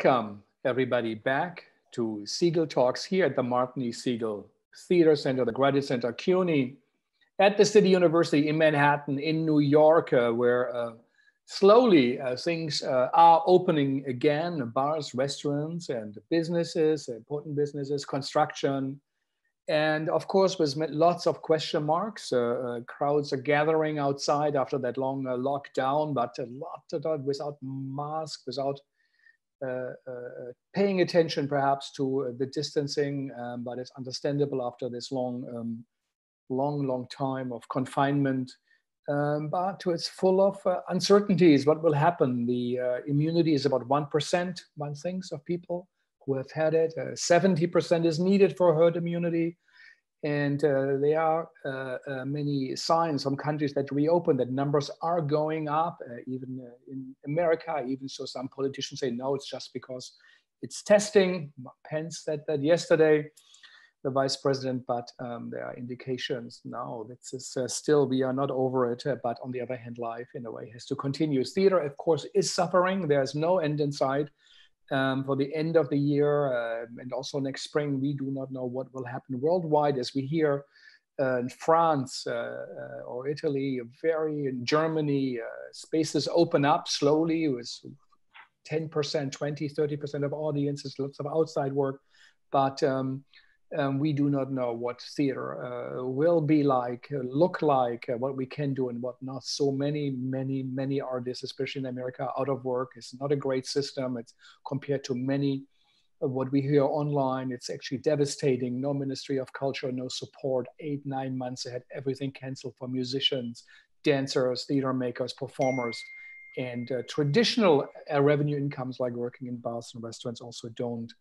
Welcome everybody back to Segal Talks here at the Martin E. Segal Theater Center, the Graduate Center CUNY at the City University in Manhattan in New York, uh, where uh, slowly uh, things uh, are opening again, bars, restaurants and businesses, important businesses, construction. And of course, with lots of question marks, uh, uh, crowds are gathering outside after that long lockdown, but a lot, without mask, without paying attention perhaps to uh, the distancing, um, but it's understandable after this long, um, long, long time of confinement. Um, but it's full of uh, uncertainties. What will happen? The uh, immunity is about 1%, one thinks, of people who have had it. 70% is needed for herd immunity. And uh, there are uh, uh, many signs from countries that reopen that numbers are going up, uh, even uh, in America. Even so, some politicians say no, it's just because it's testing. Pence said that yesterday, the vice president, but um, there are indications now this is uh, still, we are not over it. but on the other hand, life in a way has to continue. Theater, of course, is suffering. There's no end in sight um, for the end of the year uh, and also next spring. We do not know what will happen worldwide as we hear uh, in France uh, uh or Italy, very in Germany, uh, spaces open up slowly with 10%, 20, 30% of audiences, lots of outside work. But um, um, we do not know what theater uh, will be like, uh, look like, uh, what we can do and what not. So many, many, many artists, especially in America, out of work. It's not a great system. It's compared to many what we hear online. It's actually devastating. No Ministry of Culture, no support. Eight, nine months ahead, everything canceled for musicians, dancers, theater makers, performers. And uh, traditional uh, revenue incomes like working in bars and restaurants also don't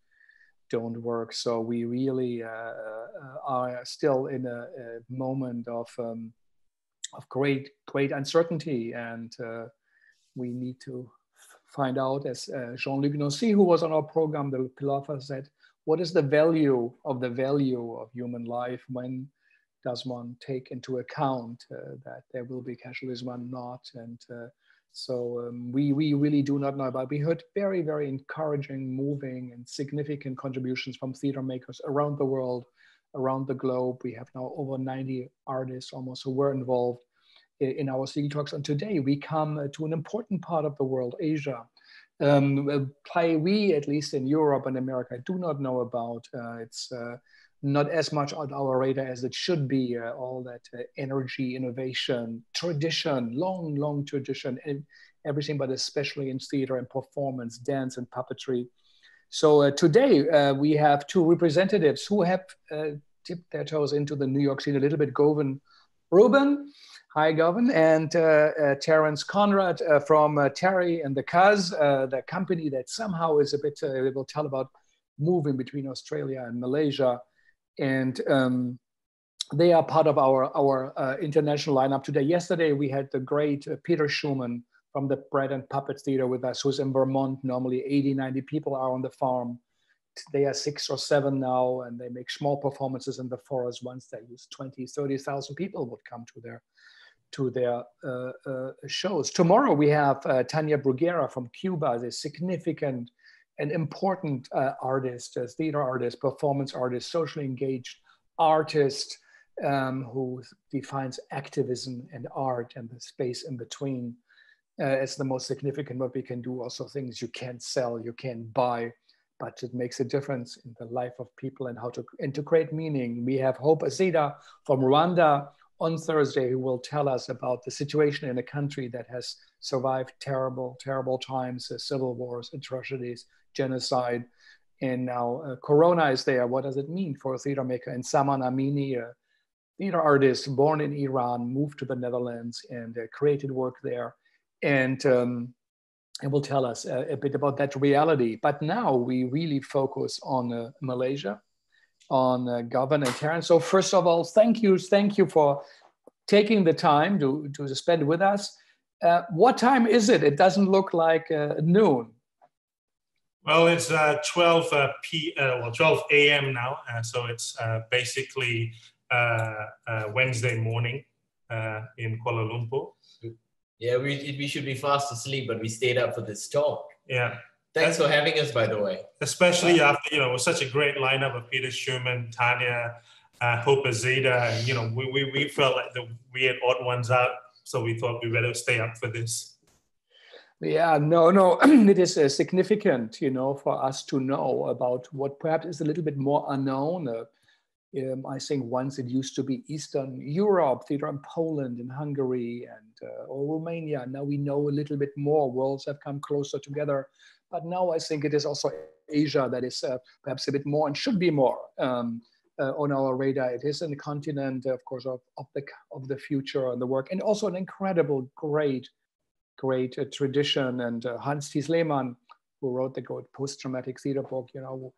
don't work. So we really uh, uh, are still in a, a moment of um, of great great uncertainty, and uh, we need to find out, as Jean-Luc Nancy, who was on our program, the philosopher, said, what is the value of the value of human life? When does one take into account uh, that there will be casualties, one not, and uh, so um, we, we really do not know, but we heard very, very encouraging, moving, and significant contributions from theater makers around the world, around the globe. We have now over 90 artists almost who were involved in our Segal Talks. And today we come uh, to an important part of the world, Asia. Um, play we, at least in Europe and America, do not know about. Uh, it's uh, not as much on our radar as it should be. Uh, all that uh, energy, innovation, tradition, long, long tradition, and everything, but especially in theater and performance, dance and puppetry. So uh, today uh, we have two representatives who have uh, dipped their toes into the New York scene a little bit. Govin Ruben, hi Govin, and uh, Terence Conrad from Terry and the Cuz, the company that somehow is a bit, we'll tell about moving between Australia and Malaysia and um, they are part of our, our uh, international lineup today. Yesterday, we had the great uh, Peter Schumann from the Bread and Puppet Theater with us, who's in Vermont. Normally 80, 90 people are on the farm. They are six or seven now, and they make small performances in the forest. Once they use 20, 30,000 people would come to their to their uh, uh, shows. Tomorrow we have uh, Tania Bruguera from Cuba, a significant an important uh, artist, as theater artist, performance artist, socially engaged artist um, who defines activism and art and the space in between uh, as the most significant what we can do. Also things you can't sell, you can't buy, but it makes a difference in the life of people and how to, and to create meaning. We have Hope Azeda from Rwanda on Thursday who will tell us about the situation in a country that has survived terrible, terrible times, uh, civil wars, atrocities, genocide. And now uh, Corona is there. What does it mean for a theater maker? And Saman Amini, a theater artist born in Iran, moved to the Netherlands and uh, created work there. And um, it will tell us a, a, bit about that reality. But now we really focus on uh, Malaysia, on uh, and Terence. So first of all, thank you, thank you for taking the time to, to spend with us. Uh, what time is it? It doesn't look like uh, noon. Well, it's uh, 12 uh, p. Uh, well, 12 a.m. now, uh, so it's uh, basically uh, Wednesday morning in Kuala Lumpur. Yeah, we we should be fast asleep, but we stayed up for this talk. Yeah. Thanks for having us, by the way. Especially after, you know, it was such a great lineup of Peter Schumann, Tanya, uh, Hope Azeda, and, you know, we, we, we felt like the weird odd ones out. So we thought we better stay up for this. Yeah, no, no, it is uh, significant, you know, for us to know about what perhaps is a little bit more unknown. Uh, um, I think once it used to be Eastern Europe, theater in Poland and Hungary and uh, or Romania. Now we know a little bit more. Worlds have come closer together. But now I think it is also Asia that is uh, perhaps a bit more and should be more um, uh, on our radar. It is a continent, of course, of, of, the, of the future and the work, and also an incredible, great, great uh, tradition. And uh, Hans Thies Lehmann, who wrote the great postdramatic theater book, you know,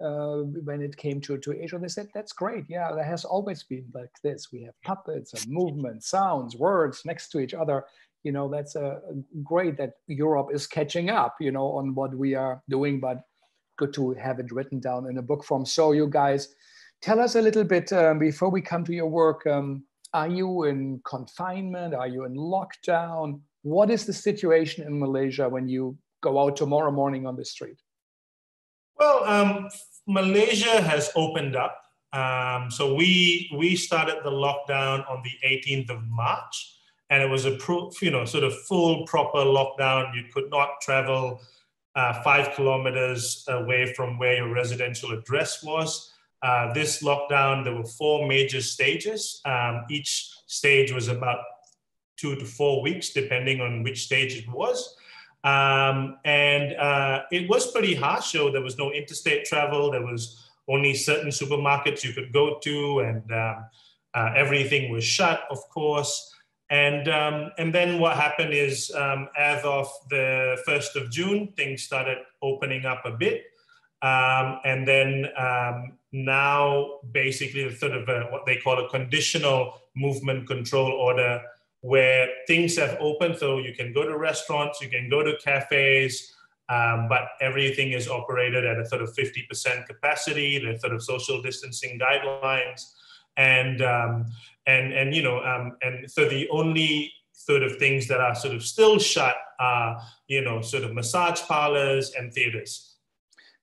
uh, when it came to, to Asia, they said, that's great. Yeah, there has always been like this. We have puppets and movement, sounds, words next to each other. You know, that's a, great that Europe is catching up, you know, on what we are doing, but good to have it written down in a book form. So you guys, tell us a little bit um, before we come to your work. Um, are you in confinement? Are you in lockdown? What is the situation in Malaysia when you go out tomorrow morning on the street? Well, um, Malaysia has opened up. Um, so we we started the lockdown on the 18th of March, and it was a pro, you know sort of full proper lockdown. You could not travel uh, five kilometers away from where your residential address was. Uh, this lockdown, there were four major stages. Um, each stage was about two to four weeks, depending on which stage it was. Um, and uh, it was pretty harsh. So there was no interstate travel. There was only certain supermarkets you could go to, and um, uh, everything was shut, of course. And um, and then what happened is, um, as of the first of June, things started opening up a bit. Um, and then um, now, basically, the sort of a, what they call a conditional movement control order where things have opened. So you can go to restaurants, you can go to cafes, um, but everything is operated at a sort of 50% capacity, the sort of social distancing guidelines. And, um, and, and, you know, um, and so the only sort of things that are sort of still shut are, you know, sort of massage parlors and theaters.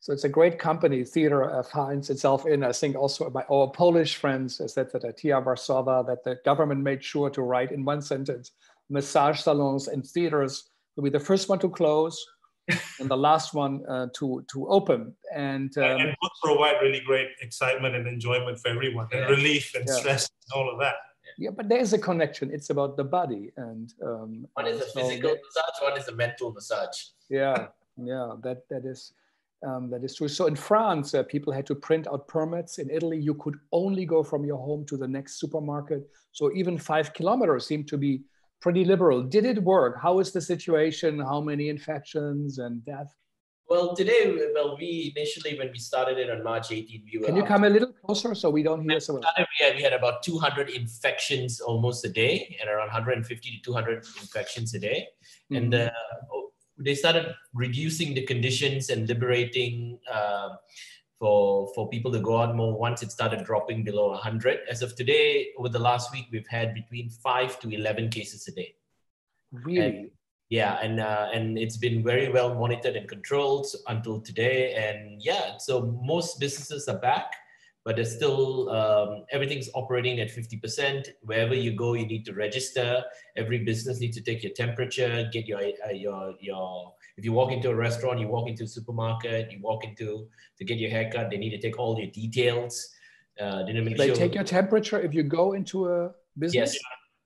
So it's a great company. Theater uh, finds itself in. I think also by our Polish friends said that at TIA Warsaw that the government made sure to write in one sentence, massage salons and theaters will be the first one to close and the last one uh, to to open. And, um, and provide really great excitement and enjoyment for everyone, and relief and yeah. stress and all of that. Yeah, but there's a connection. It's about the body, and um, one is a physical massage, one is a mental massage. Yeah, yeah, that that is um, that is true. So in France, uh, people had to print out permits. In Italy, you could only go from your home to the next supermarket. So even five kilometers seemed to be pretty liberal. Did it work? How is the situation? How many infections and death? Well, today, well, we initially, when we started it on March 18, we were. Can you come a little closer so we don't hear so well? We had, we had about 200 infections almost a day and around 150 to 200 infections a day. Mm-hmm. And uh, they started reducing the conditions and liberating uh, for for people to go out more once it started dropping below 100 as of today over the last week we've had between 5 to 11 cases a day. Really? And, yeah and uh, and it's been very well monitored and controlled until today. And yeah so most businesses are back but there's still um, everything's operating at 50%. Wherever you go, you need to register. Every business needs to take your temperature, get your uh, your your. If you walk into a restaurant, you walk into a supermarket, you walk into to get your haircut, they need to take all your details. Uh, they sure. take your temperature if you go into a business. Yes,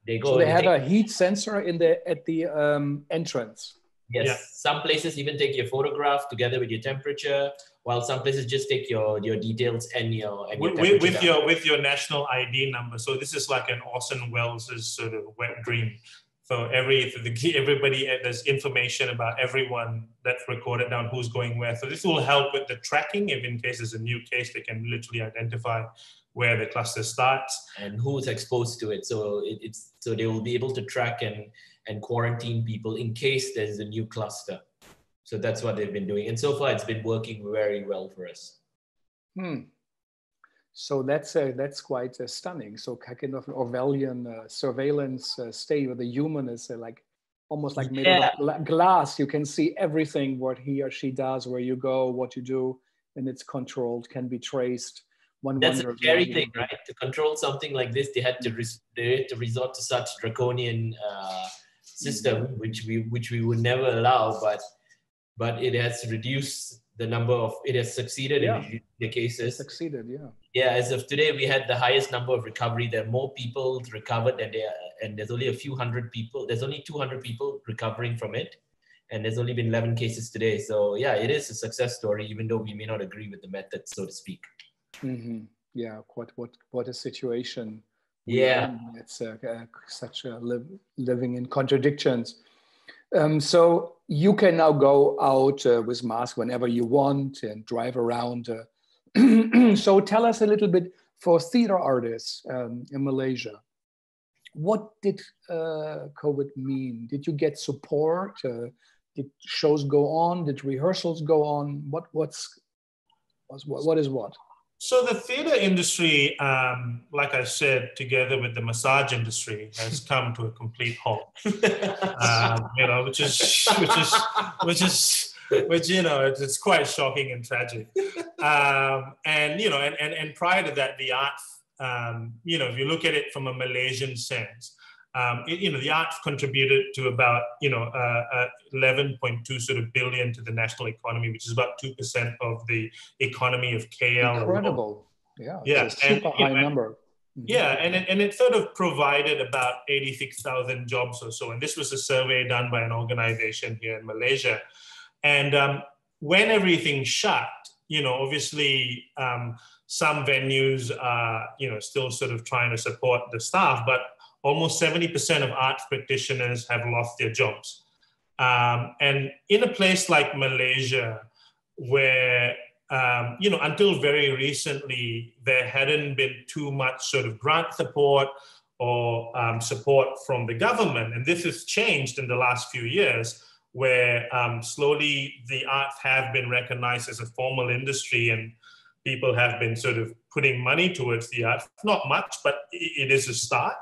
they go. So they have take, a heat sensor in the at the um, entrance. Yes, yeah. some places even take your photograph together with your temperature while some places just take your your details and your, and your with, with your with your national ID number. So this is like an Orson Welles' sort of wet dream. So every the, everybody uh, there's information about everyone that's recorded down who's going where. So this will help with the tracking. If in case there's a new case, they can literally identify where the cluster starts and who's exposed to it. So it, it's so they will be able to track and and quarantine people in case there's a new cluster. So that's what they've been doing. And so far, it's been working very well for us. Hmm. So that's uh, that's quite uh, stunning. So kind of an Orwellian uh, surveillance uh, state where the human is uh, like almost like made yeah. of glass. You can see everything what he or she does, where you go, what you do, and it's controlled, can be traced. One That's a scary thing, right? To control something like this, they had to res- they had to resort to such draconian uh, system, mm-hmm. which we which we would never allow. But but it has reduced the number of it has succeeded yeah. in the cases. Succeeded, yeah. Yeah, as of today, we had the highest number of recovery. There are more people recovered, and there and there's only a few hundred people. There's only 200 people recovering from it, and there's only been 11 cases today. So yeah, it is a success story, even though we may not agree with the method, so to speak. Mm-hmm. Yeah, what what what a situation. Yeah, it's uh, uh, such a li- living in contradictions. Um, so you can now go out uh, with mask whenever you want and drive around. Uh, so tell us a little bit for theater artists um, in Malaysia. What did uh, COVID mean? Did you get support? Uh, did shows go on? Did rehearsals go on? What what's what, what is what? So the theater industry, um, like I said, together with the massage industry, has come to a complete halt. um, you know, which is which is which is which you know it's, it's quite shocking and tragic. Um, and you know, and, and and prior to that, the art, um, you know, if you look at it from a Malaysian sense, um, it, you know, the arts contributed to about, you know, uh, uh, 11.2 sort of billion to the national economy, which is about 2% of the economy of KL. Incredible. Yeah. Yeah. It's a super and, high know, number. Yeah, and it, and it sort of provided about 86,000 jobs or so. And this was a survey done by an organization here in Malaysia. And um, when everything shut, you know, obviously um, some venues are, you know, still sort of trying to support the staff, but almost 70% of arts practitioners have lost their jobs. Um, and in a place like Malaysia, where um, you know, until very recently, there hadn't been too much sort of grant support or um, support from the government. And this has changed in the last few years, where um, slowly the arts have been recognized as a formal industry and people have been sort of putting money towards the arts. Not much, but it is a start.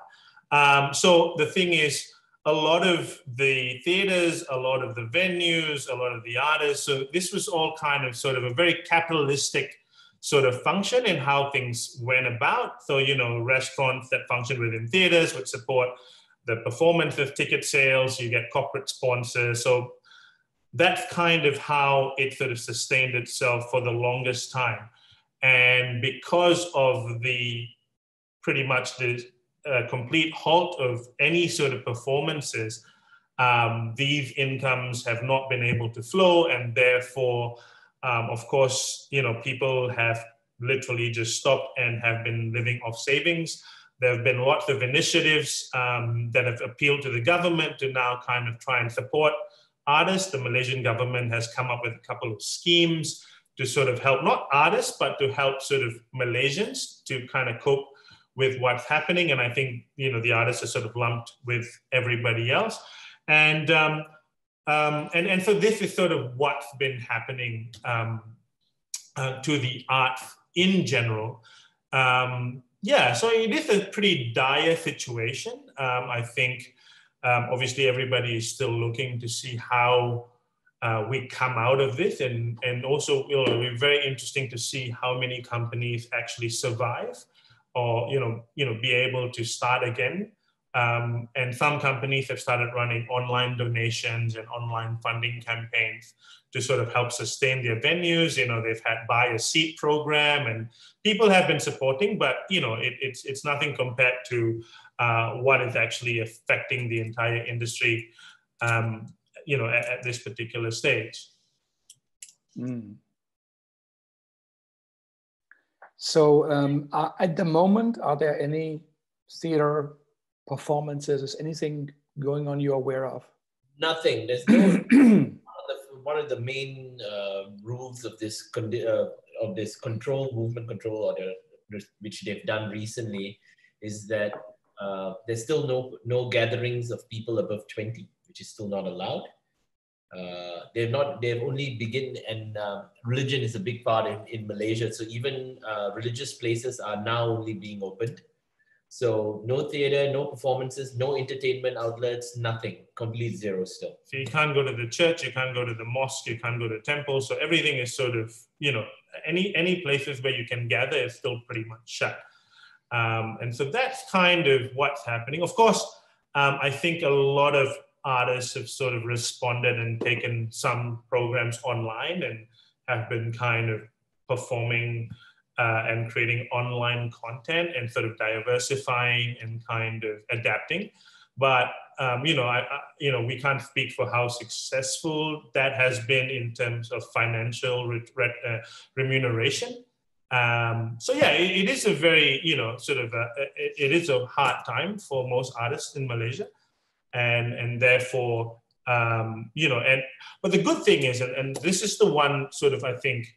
Um, so the thing is, a lot of the theaters, a lot of the venues, a lot of the artists. So this was all kind of sort of a very capitalistic sort of function in how things went about. So, you know, restaurants that function within theaters would support the performance of ticket sales, you get corporate sponsors. So that's kind of how it sort of sustained itself for the longest time. And because of the pretty much the a complete halt of any sort of performances, um, these incomes have not been able to flow, and therefore, um, of course, you know, people have literally just stopped and have been living off savings. There have been lots of initiatives um, that have appealed to the government to now kind of try and support artists. The Malaysian government has come up with a couple of schemes to sort of help not artists, but to help sort of Malaysians to kind of cope with what's happening. And I think, you know, the artists are sort of lumped with everybody else. And, um, um, and, and so this is sort of what's been happening um, uh, to the art in general. Um, yeah, so it is a pretty dire situation. Um, I think um, obviously everybody is still looking to see how uh, we come out of this and, and also you know, it'll be very interesting to see how many companies actually survive or you know you know be able to start again um, and some companies have started running online donations and online funding campaigns to sort of help sustain their venues. You know, they've had buy a seat program, and people have been supporting, but you know, it, it's it's nothing compared to uh, what is actually affecting the entire industry. Um, you know, at, at, this particular stage. Mm. So um, uh, at the moment, are there any theater performances? Is anything going on you're aware of? Nothing. There's no. one, of the, one of the main uh, rules of this uh, of this control movement control or which they've done recently is that uh, there's still no no gatherings of people above 20, which is still not allowed uh, they've not they've only begin and uh, religion is a big part in, in malaysia so even uh, religious places are now only being opened So no theater, no performances, no entertainment outlets, nothing. Complete zero still. So you can't go to the church, you can't go to the mosque, you can't go to temple. So everything is sort of, you know, any any places where you can gather is still pretty much shut. Um, and so that's kind of what's happening. Of course, um, I think a lot of artists have sort of responded and taken some programs online and have been kind of performing uh, and creating online content and sort of diversifying and kind of adapting. But um, you know, I, I, you know, we can't speak for how successful that has been in terms of financial re- re- uh, remuneration. Um, so yeah, it, it is a very you know sort of a, it, it is a hard time for most artists in Malaysia, and and therefore um, you know and but the good thing is and, and this is the one sort of I think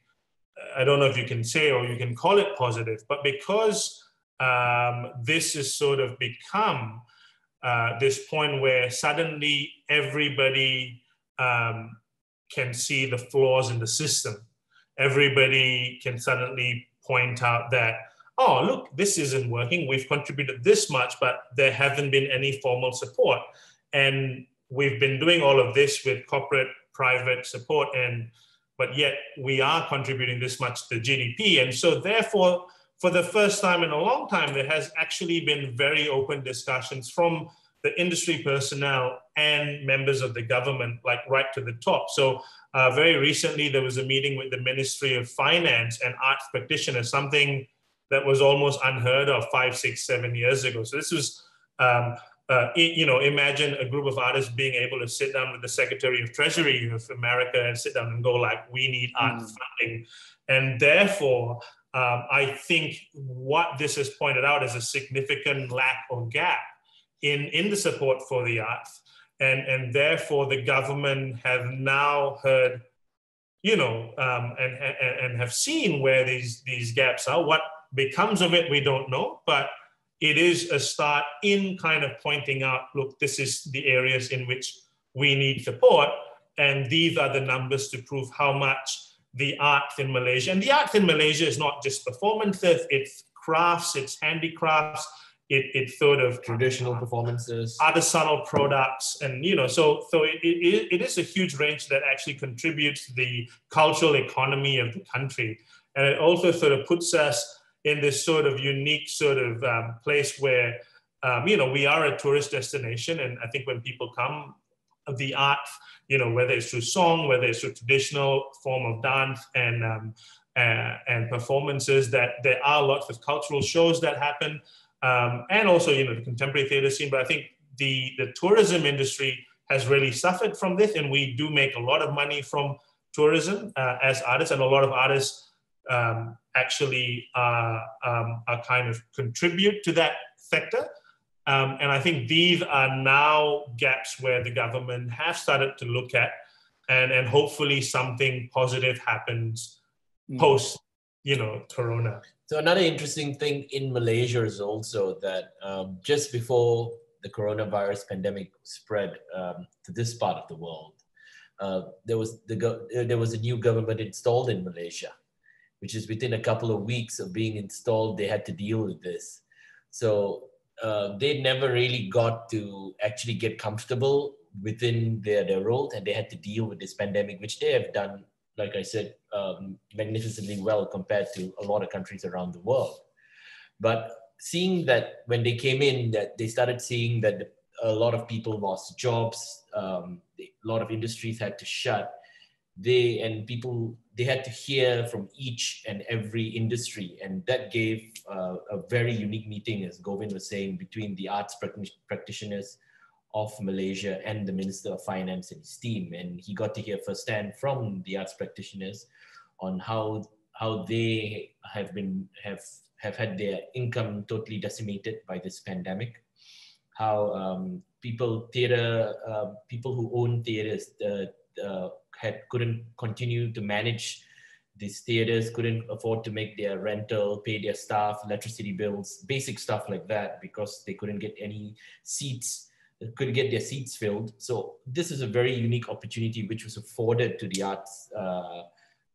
I don't know if you can say or you can call it positive, but because um, this has sort of become uh, this point where suddenly everybody um, can see the flaws in the system. Everybody can suddenly point out that, oh, look, this isn't working. We've contributed this much, but there haven't been any formal support. And we've been doing all of this with corporate, private support. And but yet we are contributing this much to GDP. And so therefore, for the first time in a long time, there has actually been very open discussions from the industry personnel and members of the government, like right to the top. So uh, very recently, there was a meeting with the Ministry of Finance and arts practitioners, something that was almost unheard of five, six, seven years ago. So this was um, uh, you know, imagine a group of artists being able to sit down with the Secretary of Treasury of America and sit down and go like, we need art mm. funding. And therefore, um, I think what this has pointed out is a significant lack or gap in, in the support for the arts. And, and therefore, the government have now heard, you know, um, and, and, and have seen where these, these gaps are. What becomes of it, we don't know. But it is a start in kind of pointing out, look, this is the areas in which we need support. And these are the numbers to prove how much the arts in Malaysia, and the arts in Malaysia is not just performances, it's crafts, it's handicrafts, it, it's sort of traditional performances, artisanal products, and you know, so so it, it, it is a huge range that actually contributes to the cultural economy of the country, and it also sort of puts us in this sort of unique sort of um, place where um, you know we are a tourist destination. And i think when people come the art you know whether it's through song whether it's through traditional form of dance and um, uh, and performances that there are lots of cultural shows that happen. Um, and also you know the contemporary theater scene. But i think the the tourism industry has really suffered from this and we do make a lot of money from tourism uh, as artists. And a lot of artists um, actually uh, um, are kind of contribute to that sector. Um, and I think these are now gaps where the government have started to look at, and, and hopefully something positive happens mm. post, you know, Corona. So another interesting thing in Malaysia is also that um, just before the coronavirus pandemic spread um, to this part of the world, uh, there was the go- there was a new government installed in Malaysia, which is within a couple of weeks of being installed, they had to deal with this. So uh, they never really got to actually get comfortable within their, their role and they had to deal with this pandemic, which they have done, like I said, um, magnificently well compared to a lot of countries around the world. But seeing that when they came in, that they started seeing that a lot of people lost jobs, um, a lot of industries had to shut, they and people they had to hear from each and every industry. And that gave uh, a very unique meeting as Govin was saying between the arts practitioners of malaysia and the minister of finance and his team. And he got to hear firsthand from the arts practitioners on how how they have been have have had their income totally decimated by this pandemic. How um, people theater uh, people who own theaters uh, uh, had couldn't continue to manage these theaters couldn't afford to make their rental pay their staff electricity bills basic stuff like that because they couldn't get any seats couldn't get their seats filled. So this is a very unique opportunity which was afforded to the arts uh,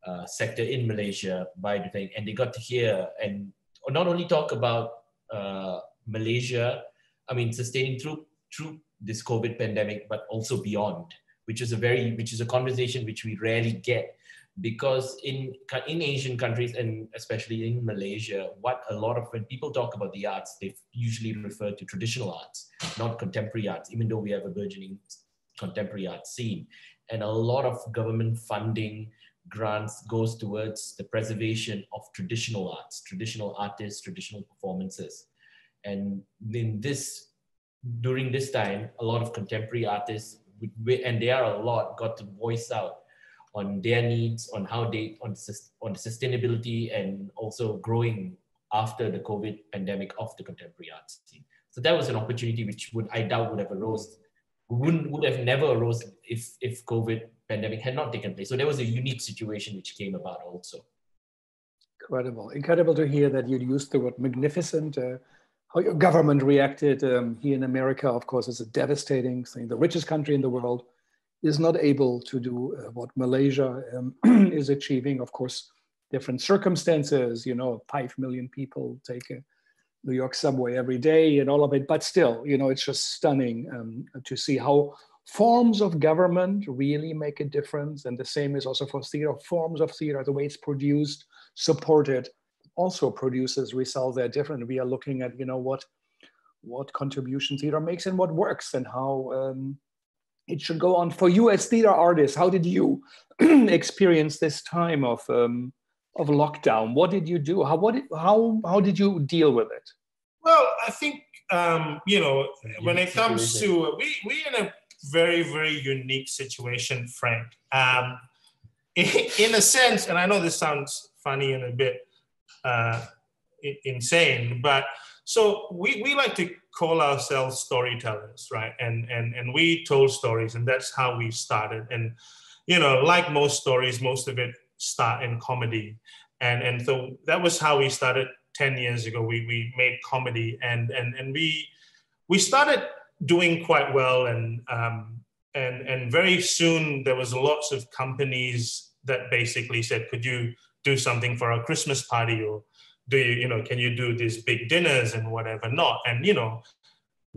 uh, sector in malaysia by the thing. And they got to hear and not only talk about uh, Malaysia, I mean, sustaining through through this COVID pandemic, but also beyond, which is a very which is a conversation which we rarely get because in in Asian countries and especially in Malaysia, what a lot of when people talk about the arts, they usually refer to traditional arts, not contemporary arts, even though we have a burgeoning contemporary art scene. And a lot of government funding grants goes towards the preservation of traditional arts, traditional artists, traditional performances. And in this, during this time, a lot of contemporary artists, and there are a lot, got to voice out on their needs, on how they, on, on sustainability and also growing after the COVID pandemic of the contemporary arts scene. So that was an opportunity which would, I doubt would have arose, wouldn't, would have never arose if, if COVID pandemic had not taken place. So there was a unique situation which came about also. Incredible, incredible to hear that you used the word magnificent. Uh, how your government reacted um, here in America, of course, is a devastating thing. The richest country in the world is not able to do uh, what Malaysia um, is achieving. Of course, different circumstances, you know, 5 million people take a New York subway every day and all of it, but still, you know, it's just stunning um, to see how forms of government really make a difference. And the same is also for theater, forms of theater, the way it's produced, supported, also produces results that are different. We are looking at, you know, what what contribution theater makes and what works and how um, it should go on. For you as theater artists, how did you experience this time of um, of lockdown? What did you do? How what did, how how did you deal with it? Well, I think um, you know when it comes to we we in a very very unique situation, Frank. Um, in, in a sense, and I know this sounds funny and a bit uh, insane, but so we, we like to call ourselves storytellers, right? And, and, and we told stories, and that's how we started. And, you know, like most stories, most of it start in comedy. And, and so that was how we started 10 years ago. We, we made comedy and, and, and we, we started doing quite well. And, um, and, and very soon there was lots of companies that basically said, could you do something for our Christmas party or do you, you know, can you do these big dinners and whatever not? And, you know,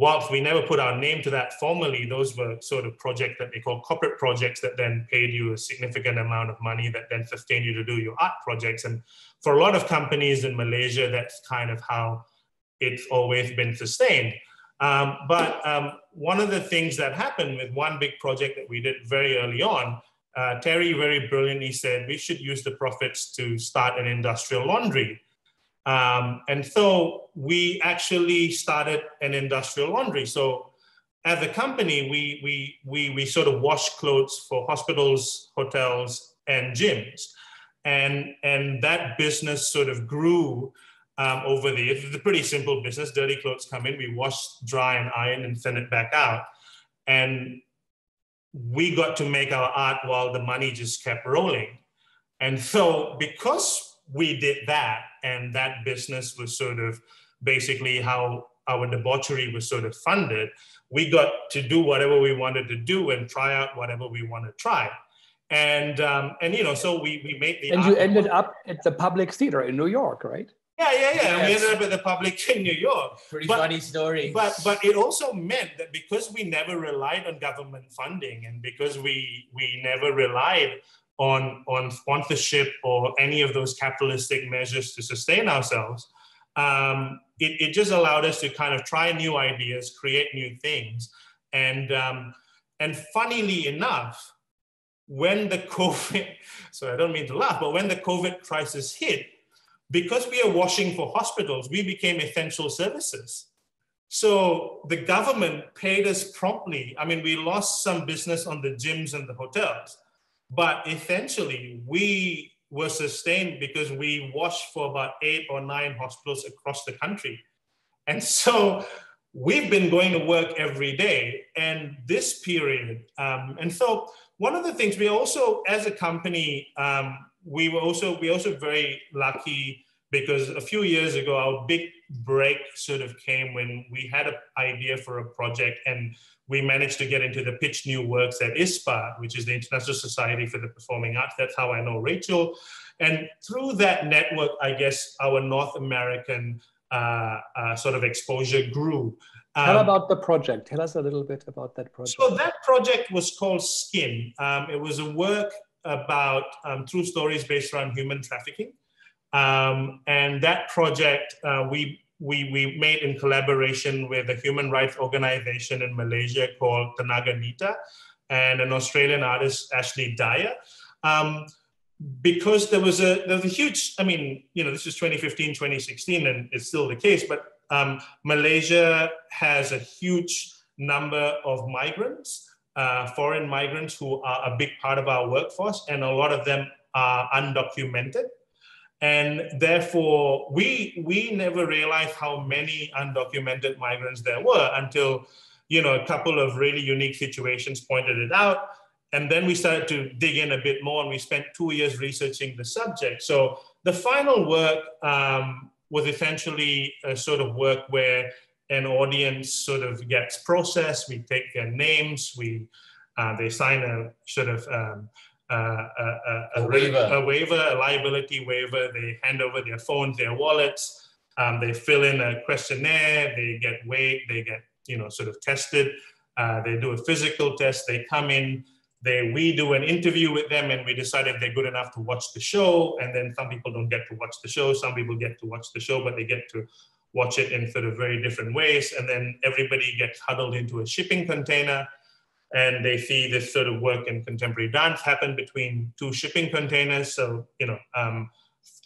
whilst we never put our name to that formally, those were sort of projects that they call corporate projects that then paid you a significant amount of money that then sustained you to do your art projects. And for a lot of companies in Malaysia, that's kind of how it's always been sustained. Um, but um, one of the things that happened with one big project that we did very early on, uh, Terry very brilliantly said we should use the profits to start an industrial laundry. Um, and so we actually started an industrial laundry. So as a company, we, we, we, we sort of wash clothes for hospitals, hotels, and gyms. And, and that business sort of grew um, over the. It's a pretty simple business. Dirty clothes come in, we wash, dry, and iron and send it back out. And we got to make our art while the money just kept rolling. And so because we did that, and that business was sort of basically how our debauchery was sort of funded. We got to do whatever we wanted to do and try out whatever we want to try. And um, and you know, so we we made the and you ended up at the Public Theater in New York, right? Yeah, yeah, yeah. Yes. We ended up at the Public in New York. Pretty but, funny story. But but it also meant that because we never relied on government funding and because we we never relied on, on sponsorship or any of those capitalistic measures to sustain ourselves, um, it, it, just allowed us to kind of try new ideas, create new things. And, um, and funnily enough, when the COVID, so I don't mean to laugh, but when the COVID crisis hit, because we are washing for hospitals, we became essential services. So the government paid us promptly. I mean, we lost some business on the gyms and the hotels, but essentially, we were sustained because we washed for about eight or nine hospitals across the country. And so we've been going to work every day. And this period, um, and so one of the things we also, as a company, um, we were also we also very lucky because a few years ago our big break sort of came when we had an idea for a project and we managed to get into the pitch new works at ISPA, which is the International Society for the Performing Arts. That's how I know Rachel. And through that network, I guess our North American uh, uh, sort of exposure grew. Um, Tell about the project. Tell us a little bit about that project. So that project was called SK!N. Um, it was a work about um, true stories based around human trafficking. Um, and that project uh, we, we, we made in collaboration with a human rights organization in Malaysia called Tenaganita and an Australian artist, Ashley Dyer. Um, because there was a there was a huge i mean you know this is 2015 2016 and it's still the case but um, malaysia has a huge number of migrants uh, foreign migrants who are a big part of our workforce and a lot of them are undocumented. And therefore we we never realized how many undocumented migrants there were until you know a couple of really unique situations pointed it out. And then we started to dig in a bit more and we spent two years researching the subject. So the final work um, was essentially a sort of work where an audience sort of gets processed we take their names we uh, they sign a sort of um, uh, a, a, a, waiver. a waiver a liability waiver. They hand over their phones their wallets um, they fill in a questionnaire they get weighed they get you know sort of tested. Uh, they do a physical test they come in they we do an interview with them and we decide if they're good enough to watch the show. And then some people don't get to watch the show some people get to watch the show but they get to watch it in sort of very different ways and then everybody gets huddled into a shipping container and they see this sort of work in contemporary dance happen between two shipping containers. So you know um,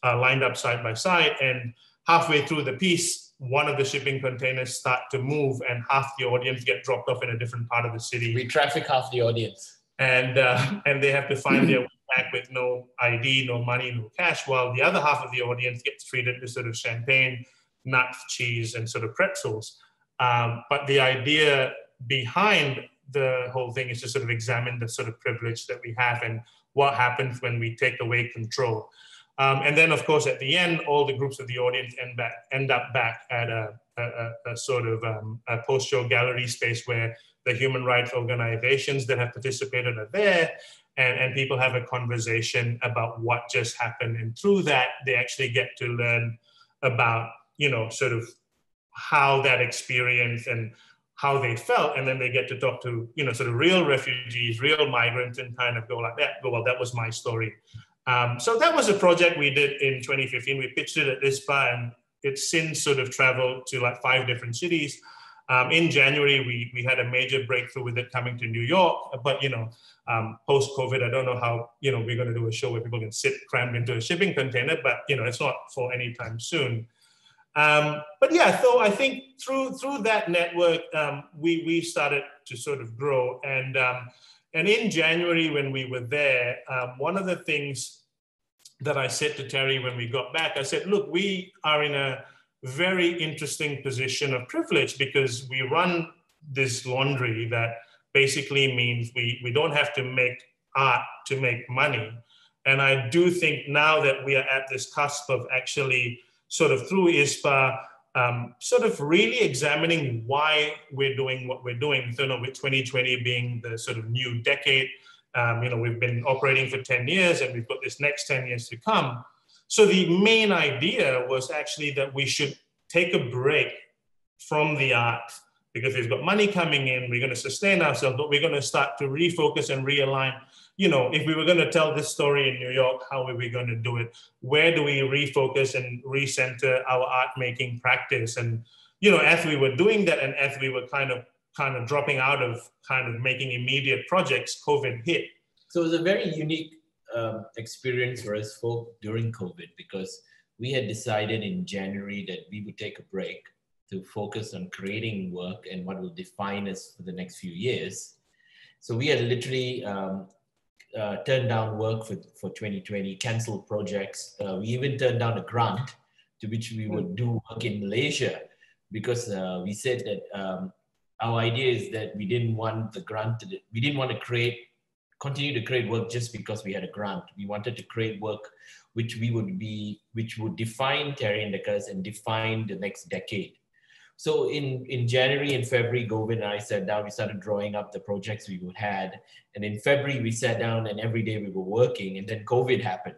uh, lined up side by side and halfway through the piece one of the shipping containers start to move and half the audience get dropped off in a different part of the city. We traffic half the audience. And uh, and they have to find their way back with no ID, no money, no cash, while the other half of the audience gets treated to sort of champagne, nuts, cheese, and sort of pretzels. Um, but the idea behind the whole thing is to sort of examine the sort of privilege that we have and what happens when we take away control. Um, and then, of course, at the end, all the groups of the audience end, back, end up back at a, a, a sort of um, a post-show gallery space where the human rights organizations that have participated are there, and, and people have a conversation about what just happened. And through that, they actually get to learn about, you know, sort of how that experience and how they felt. And then they get to talk to, you know, sort of real refugees, real migrants, and kind of go like that, go, well, that was my story. Um, so that was a project we did in 2015. We pitched it at ISPA, and it's since sort of traveled to like five different cities. Um, in January, we, we had a major breakthrough with it coming to New York. But, you know, um, post COVID, I don't know how, you know, we're going to do a show where people can sit crammed into a shipping container, but, you know, it's not for any time soon. Um, but yeah, so I think through through that network, um, we we started to sort of grow. And um, and in January, when we were there, um, one of the things that I said to Terry when we got back, I said, look, we are in a very interesting position of privilege because we run this laundry that basically means we, we don't have to make art to make money. And I do think now that we are at this cusp of actually sort of through ISPA, um, sort of really examining why we're doing what we're doing. So, you know, with 2020 being the sort of new decade, um, you know, we've been operating for 10 years and we've got this next 10 years to come. So the main idea was actually that we should take a break from the arts because we've got money coming in, we're going to sustain ourselves, but we're going to start to refocus and realign. You know, if we were going to tell this story in New York, how are we going to do it? Where do we refocus and recenter our art making practice? And, you know, as we were doing that and as we were kind of kind of dropping out of kind of making immediate projects, COVID hit. So it was a very unique um, experience for us folk during COVID because we had decided in January that we would take a break to focus on creating work and what will define us for the next few years. So we had literally um, uh, turned down work for, for 2020, canceled projects. Uh, we even turned down a grant to which we would do work in Malaysia because uh, we said that um, our idea is that we didn't want the grant, to, we didn't want to create continue to create work just because we had a grant. We wanted to create work which we would be, which would define Terry and the Cuz and define the next decade. So in, in January and February, Govin and I sat down, we started drawing up the projects we would had. And in February, we sat down and every day we were working and then COVID happened.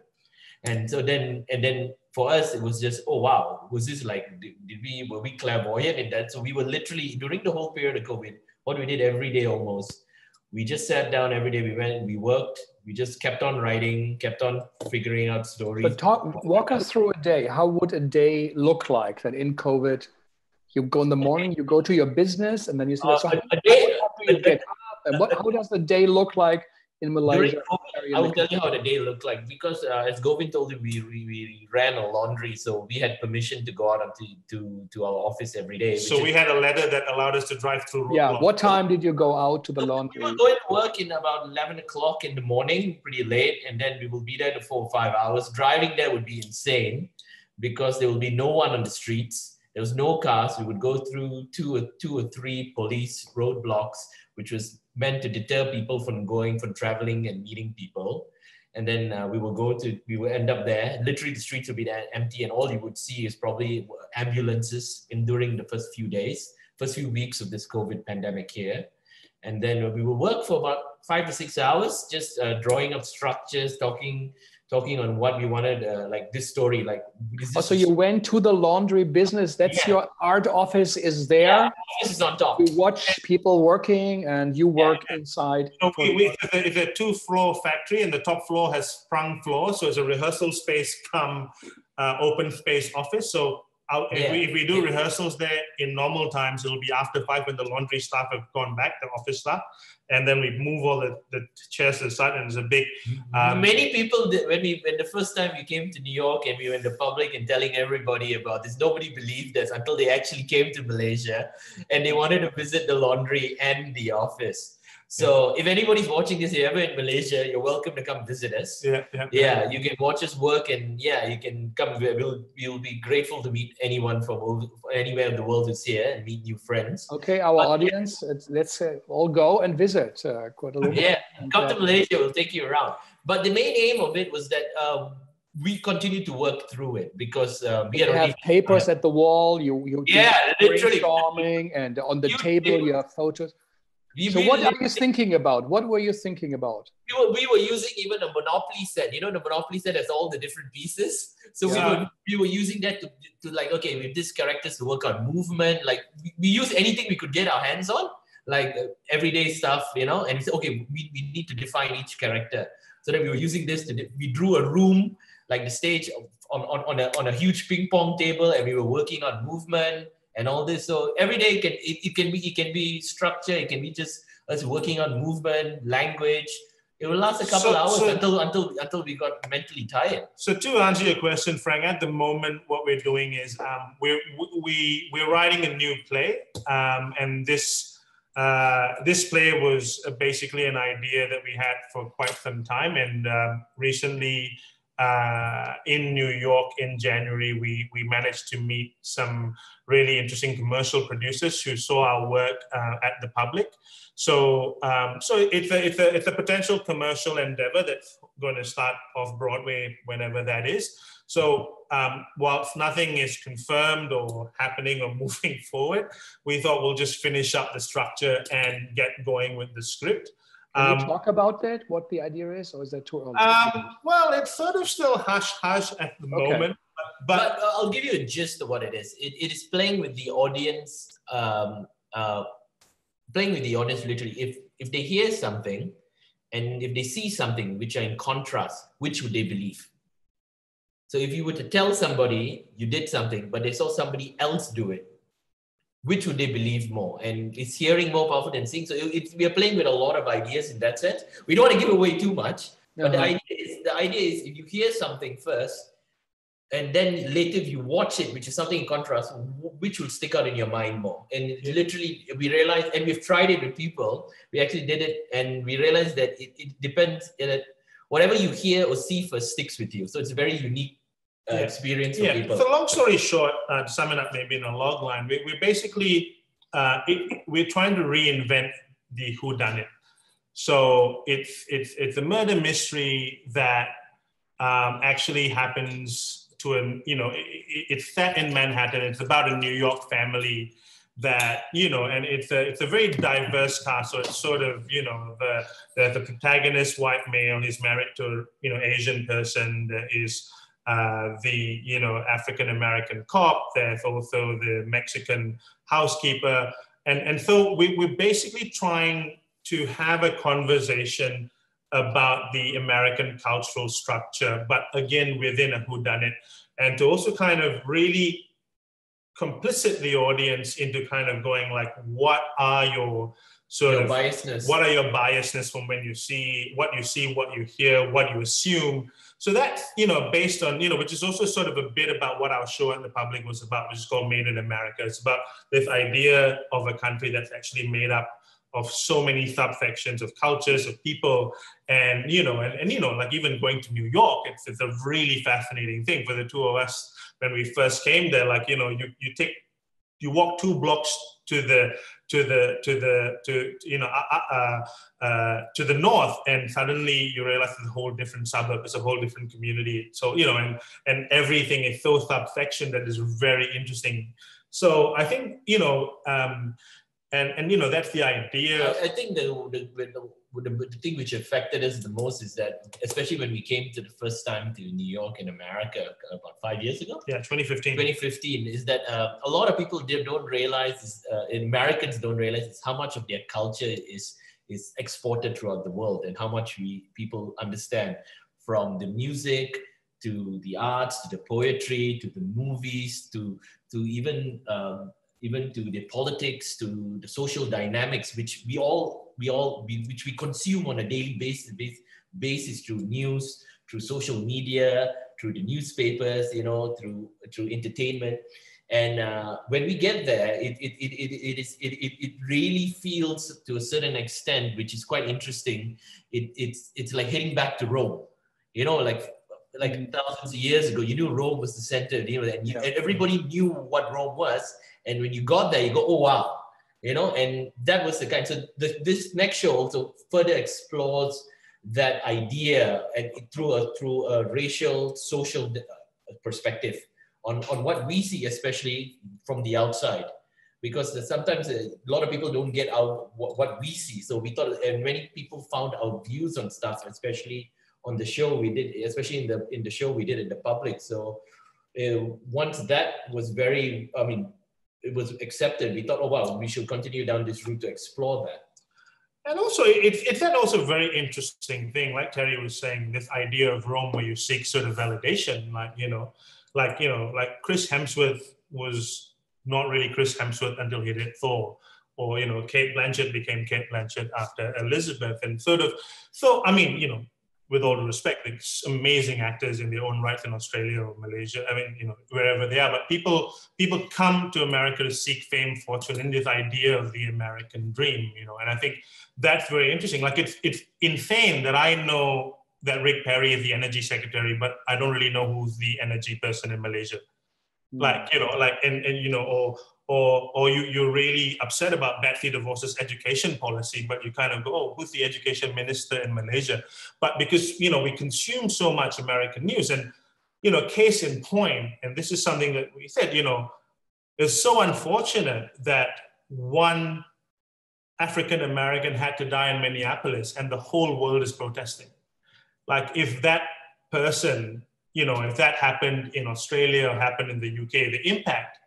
And so then, and then for us, it was just, oh wow, was this like, did, did we were we clairvoyant in that? So we were literally during the whole period of COVID, what we did every day almost. We just sat down every day. We went, we worked, we just kept on writing, kept on figuring out stories. But talk, walk us through a day. How would a day look like that in COVID? You go in the morning, you go to your business, and then you say, uh, so a, a day, how do you get up? And what, how does the day look like in Malaysia? I will tell you how the day looked like because uh, as Govin told you, we, we, we, ran a laundry, so we had permission to go out to, to, to our office every day. So we had a letter that allowed us to drive through. Yeah. Laundry. What time did you go out to the laundry? We were going to work in about 11 o'clock in the morning, pretty late, and then we will be there for four or five hours. Driving there would be insane because there will be no one on the streets. There was no cars. We would go through two or two or three police roadblocks, which was meant to deter people from going, from traveling and meeting people. And then uh, we will go to, we will end up there. Literally, the streets would be empty, and all you would see is probably ambulances in during the first few days, first few weeks of this COVID pandemic here. And then we will work for about five to six hours, just uh, drawing up structures, talking talking on what we wanted, uh, like this story, like. Oh, so you went to the laundry business. That's yeah. your art office is there. Yeah, office is on top. You watch people working, and you work yeah. inside. So we, we, it's a two-floor factory, and the top floor has sprung floor, so it's a rehearsal space come uh, open space office. So out, if, we, if we do rehearsals there in normal times, it'll be after five when the laundry staff have gone back, the office staff and then we move all the, the chairs the and it's a big um, many people did, when we when the first time we came to new york and we were in the public and telling everybody about this nobody believed us until they actually came to malaysia and they wanted to visit the laundry and the office so if anybody's watching this, you're ever in Malaysia, you're welcome to come visit us. Yeah, yeah. Yeah, you can watch us work, and yeah, you can come. We'll we'll be grateful to meet anyone from anywhere in the world who's here and meet new friends. Okay, our but, audience, yeah. let's uh, all go and visit uh, Yeah, come to Malaysia. We'll take you around. But the main aim of it was that. Um, we continue to work through it because uh, we you have papers at the wall. You you yeah, literally brainstorming, and on the you, table you have photos. We, so what are you thinking about? What were you thinking about? We were, we were using even a Monopoly set. You know, the Monopoly set has all the different pieces. So yeah. we, were, we were using that to, to like, okay, with this characters to work on movement. Like we, we use anything we could get our hands on, like uh, everyday stuff, you know, and it's okay, we, we need to define each character. So that we were using this to, we drew a room, like the stage on, on, on, a, on a huge ping pong table and we were working on movement and all this. So every day it can it, it can be it can be structure. It can be just us working on movement, language. It will last a couple so, hours so, until until until we got mentally tired. So to answer your question, Frank, at the moment, what we're doing is um, we're we we're writing a new play, um, and this uh, this play was basically an idea that we had for quite some time, and uh, recently uh, in New York in January, we, we managed to meet some really interesting commercial producers who saw our work uh, at the public. So, um, so it's a, it's, a, it's a potential commercial endeavor that's going to start off Broadway whenever that is. So, um, whilst nothing is confirmed or happening or moving forward, we thought we'll just finish up the structure and get going with the script. Can um, you talk about that? What the idea is, or is that too early? Um, well, it's sort of still hush hush at the okay. moment. But, but, I'll give you a gist of what it is. It, it is playing with the audience, um, uh, playing with the audience literally. If if they hear something, and if they see something which are in contrast, which would they believe? So if you were to tell somebody you did something, but they saw somebody else do it, which would they believe more? And is hearing more powerful than seeing? So it, we are playing with a lot of ideas in that sense. We don't want to give away too much, but uh-huh. the idea is the idea is if you hear something first, and then later if you watch it, which is something in contrast, which will stick out in your mind more. And literally, we realized, and we've tried it with people. We actually did it, and we realized that it, it depends. That whatever you hear or see first sticks with you. So it's a very unique uh, yeah. experience for yeah. people. So long story short, uh, to sum it up maybe in a log line, we, we're basically, uh, it, we're trying to reinvent the who done it. So it's, it's, it's a murder mystery that um, actually happens to a, you know, it, it's set in Manhattan. It's about a New York family that you know and it's a it's a very diverse cast so it's sort of you know the the, the protagonist white male he's married to you know asian person there is uh, the you know african american cop there's also the mexican housekeeper and and so we, we're basically trying to have a conversation about the american cultural structure but again within a whodunit and to also kind of really complicit the audience into kind of going like, what are your sort Your of biasness. what are your biasness from when you see what you see, what you hear, what you assume. So that's you know based on you know, which is also sort of a bit about what our show at the public was about, which is called Made in America. It's about this idea of a country that's actually made up of so many subsections of cultures of people and you know and, and you know like even going to new york it's, it's a really fascinating thing for the two of us when we first came there like you know you, you take you walk two blocks to the to the to the to you know uh, uh, uh, to the north and suddenly you realize it's a whole different suburb it's a whole different community so you know and and everything is so subsection that is very interesting so i think you know um, and and you know that's the idea. I, I think the the, the the, thing which affected us the most is that, especially when we came to the first time to New York in America about five years ago. Yeah, 2015. 2015 is that uh, a lot of people don't realize, uh, Americans don't realize is how much of their culture is is exported throughout the world and how much we people understand from the music to the arts to the poetry to the movies to to even um, even to the politics, to the social dynamics, which we all we all we, which we consume on a daily basis, basis through news, through social media, through the newspapers, you know, through through entertainment. And uh, when we get there, it, it, it, it, it, is, it, it, it really feels to a certain extent, which is quite interesting. It, it's, it's like heading back to Rome, you know, like like mm. thousands of years ago, you knew Rome was the center, you know, and, you, yeah. and everybody knew what Rome was. And when you got there, you go, oh, wow. You know, and that was the kind. So the, this next show also further explores that idea and through a through a racial social uh, perspective on, on what we see, especially from the outside. Because sometimes a lot of people don't get out what, what we see. So we thought, and many people found our views on stuff, especially on the show we did, especially in the in the show we did in the public. So uh, once that was very, I mean, it was accepted, we thought, oh wow, we should continue down this route to explore that. And also, it's it's that also very interesting thing, like Terry was saying, this idea of Rome where you seek sort of validation, like you know, like you know, like Chris Hemsworth was not really Chris Hemsworth until he did Thor, or you know, Cate Blanchett became Cate Blanchett after Elizabeth, and sort of. So I mean, you know, with all due respect, like amazing actors in their own right in Australia or Malaysia. I mean, you know, wherever they are. But people people come to America to seek fame, fortune, in this idea of the American dream. You know, and I think that's very interesting. Like it's it's insane that I know that Rick Perry is the energy secretary, but I don't really know who's the energy person in Malaysia. Mm. Like you know, like and and you know, or or or you, you're really upset about Betsy DeVos's education policy, but you kind of go, oh, who's the education minister in Malaysia? But because you know we consume so much American news, and you know, case in point, and this is something that we said, you know, it's so unfortunate that one African American had to die in Minneapolis, and the whole world is protesting. Like if that person, you know, if that happened in Australia or happened in the UK, the impact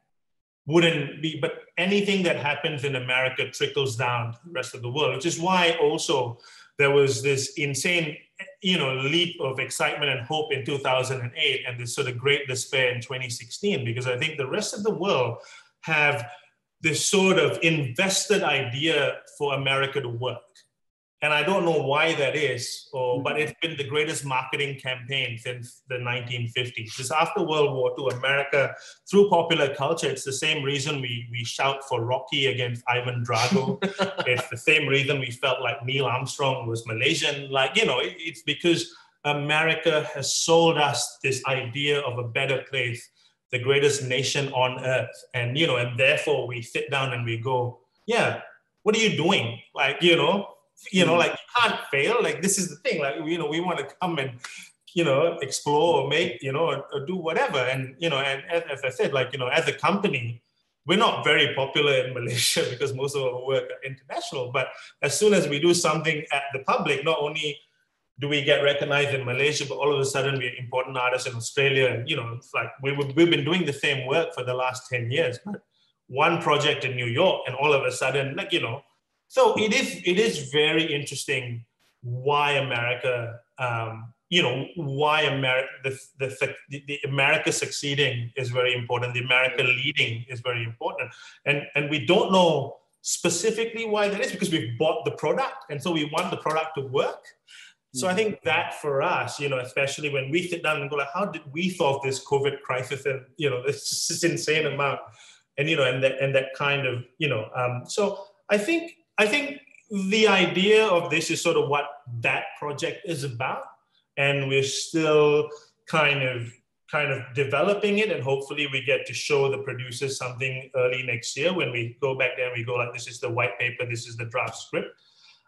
wouldn't be, but anything that happens in America trickles down to the rest of the world, which is why also there was this insane, you know, leap of excitement and hope in 2008 and this sort of great despair in 2016, because I think the rest of the world have this sort of invested idea for America to work and I don't know why that is, or, but mm-hmm. it's been the greatest marketing campaign since the 1950s. Just after World War II, America, through popular culture, it's the same reason we, we shout for Rocky against Ivan Drago. it's the same reason we felt like Neil Armstrong was Malaysian. Like, you know, it, it's because America has sold us this idea of a better place, the greatest nation on earth. And, you know, and therefore we sit down and we go, yeah, what are you doing? Like, you know, you know, hmm. like you can't fail. Like this is the thing. Like you know, we want to come and you know explore or make you know or, or do whatever. And you know, and as, as, I said, like you know, as a company, we're not very popular in Malaysia because most of our work are international. But as soon as we do something at the public, not only do we get recognized in Malaysia, but all of a sudden we're important artists in Australia. And, you know, it's like we, we've been doing the same work for the last 10 years, but one project in New York and all of a sudden, like, you know, so it is, it is very interesting why America, um, you know, why America, the, the, the, America succeeding is very important. The America leading is very important. And, and we don't know specifically why that is because we've bought the product. And so we want the product to work. So I think that for us, you know, especially when we sit down and go like, how did we solve this COVID crisis? And you know, it's just insane amount, and you know, and that and that kind of, you know, um, so I think I think the idea of this is sort of what that project is about, and we're still kind of kind of developing it and hopefully we get to show the producers something early next year when we go back there and we go like this is the white paper this is the draft script.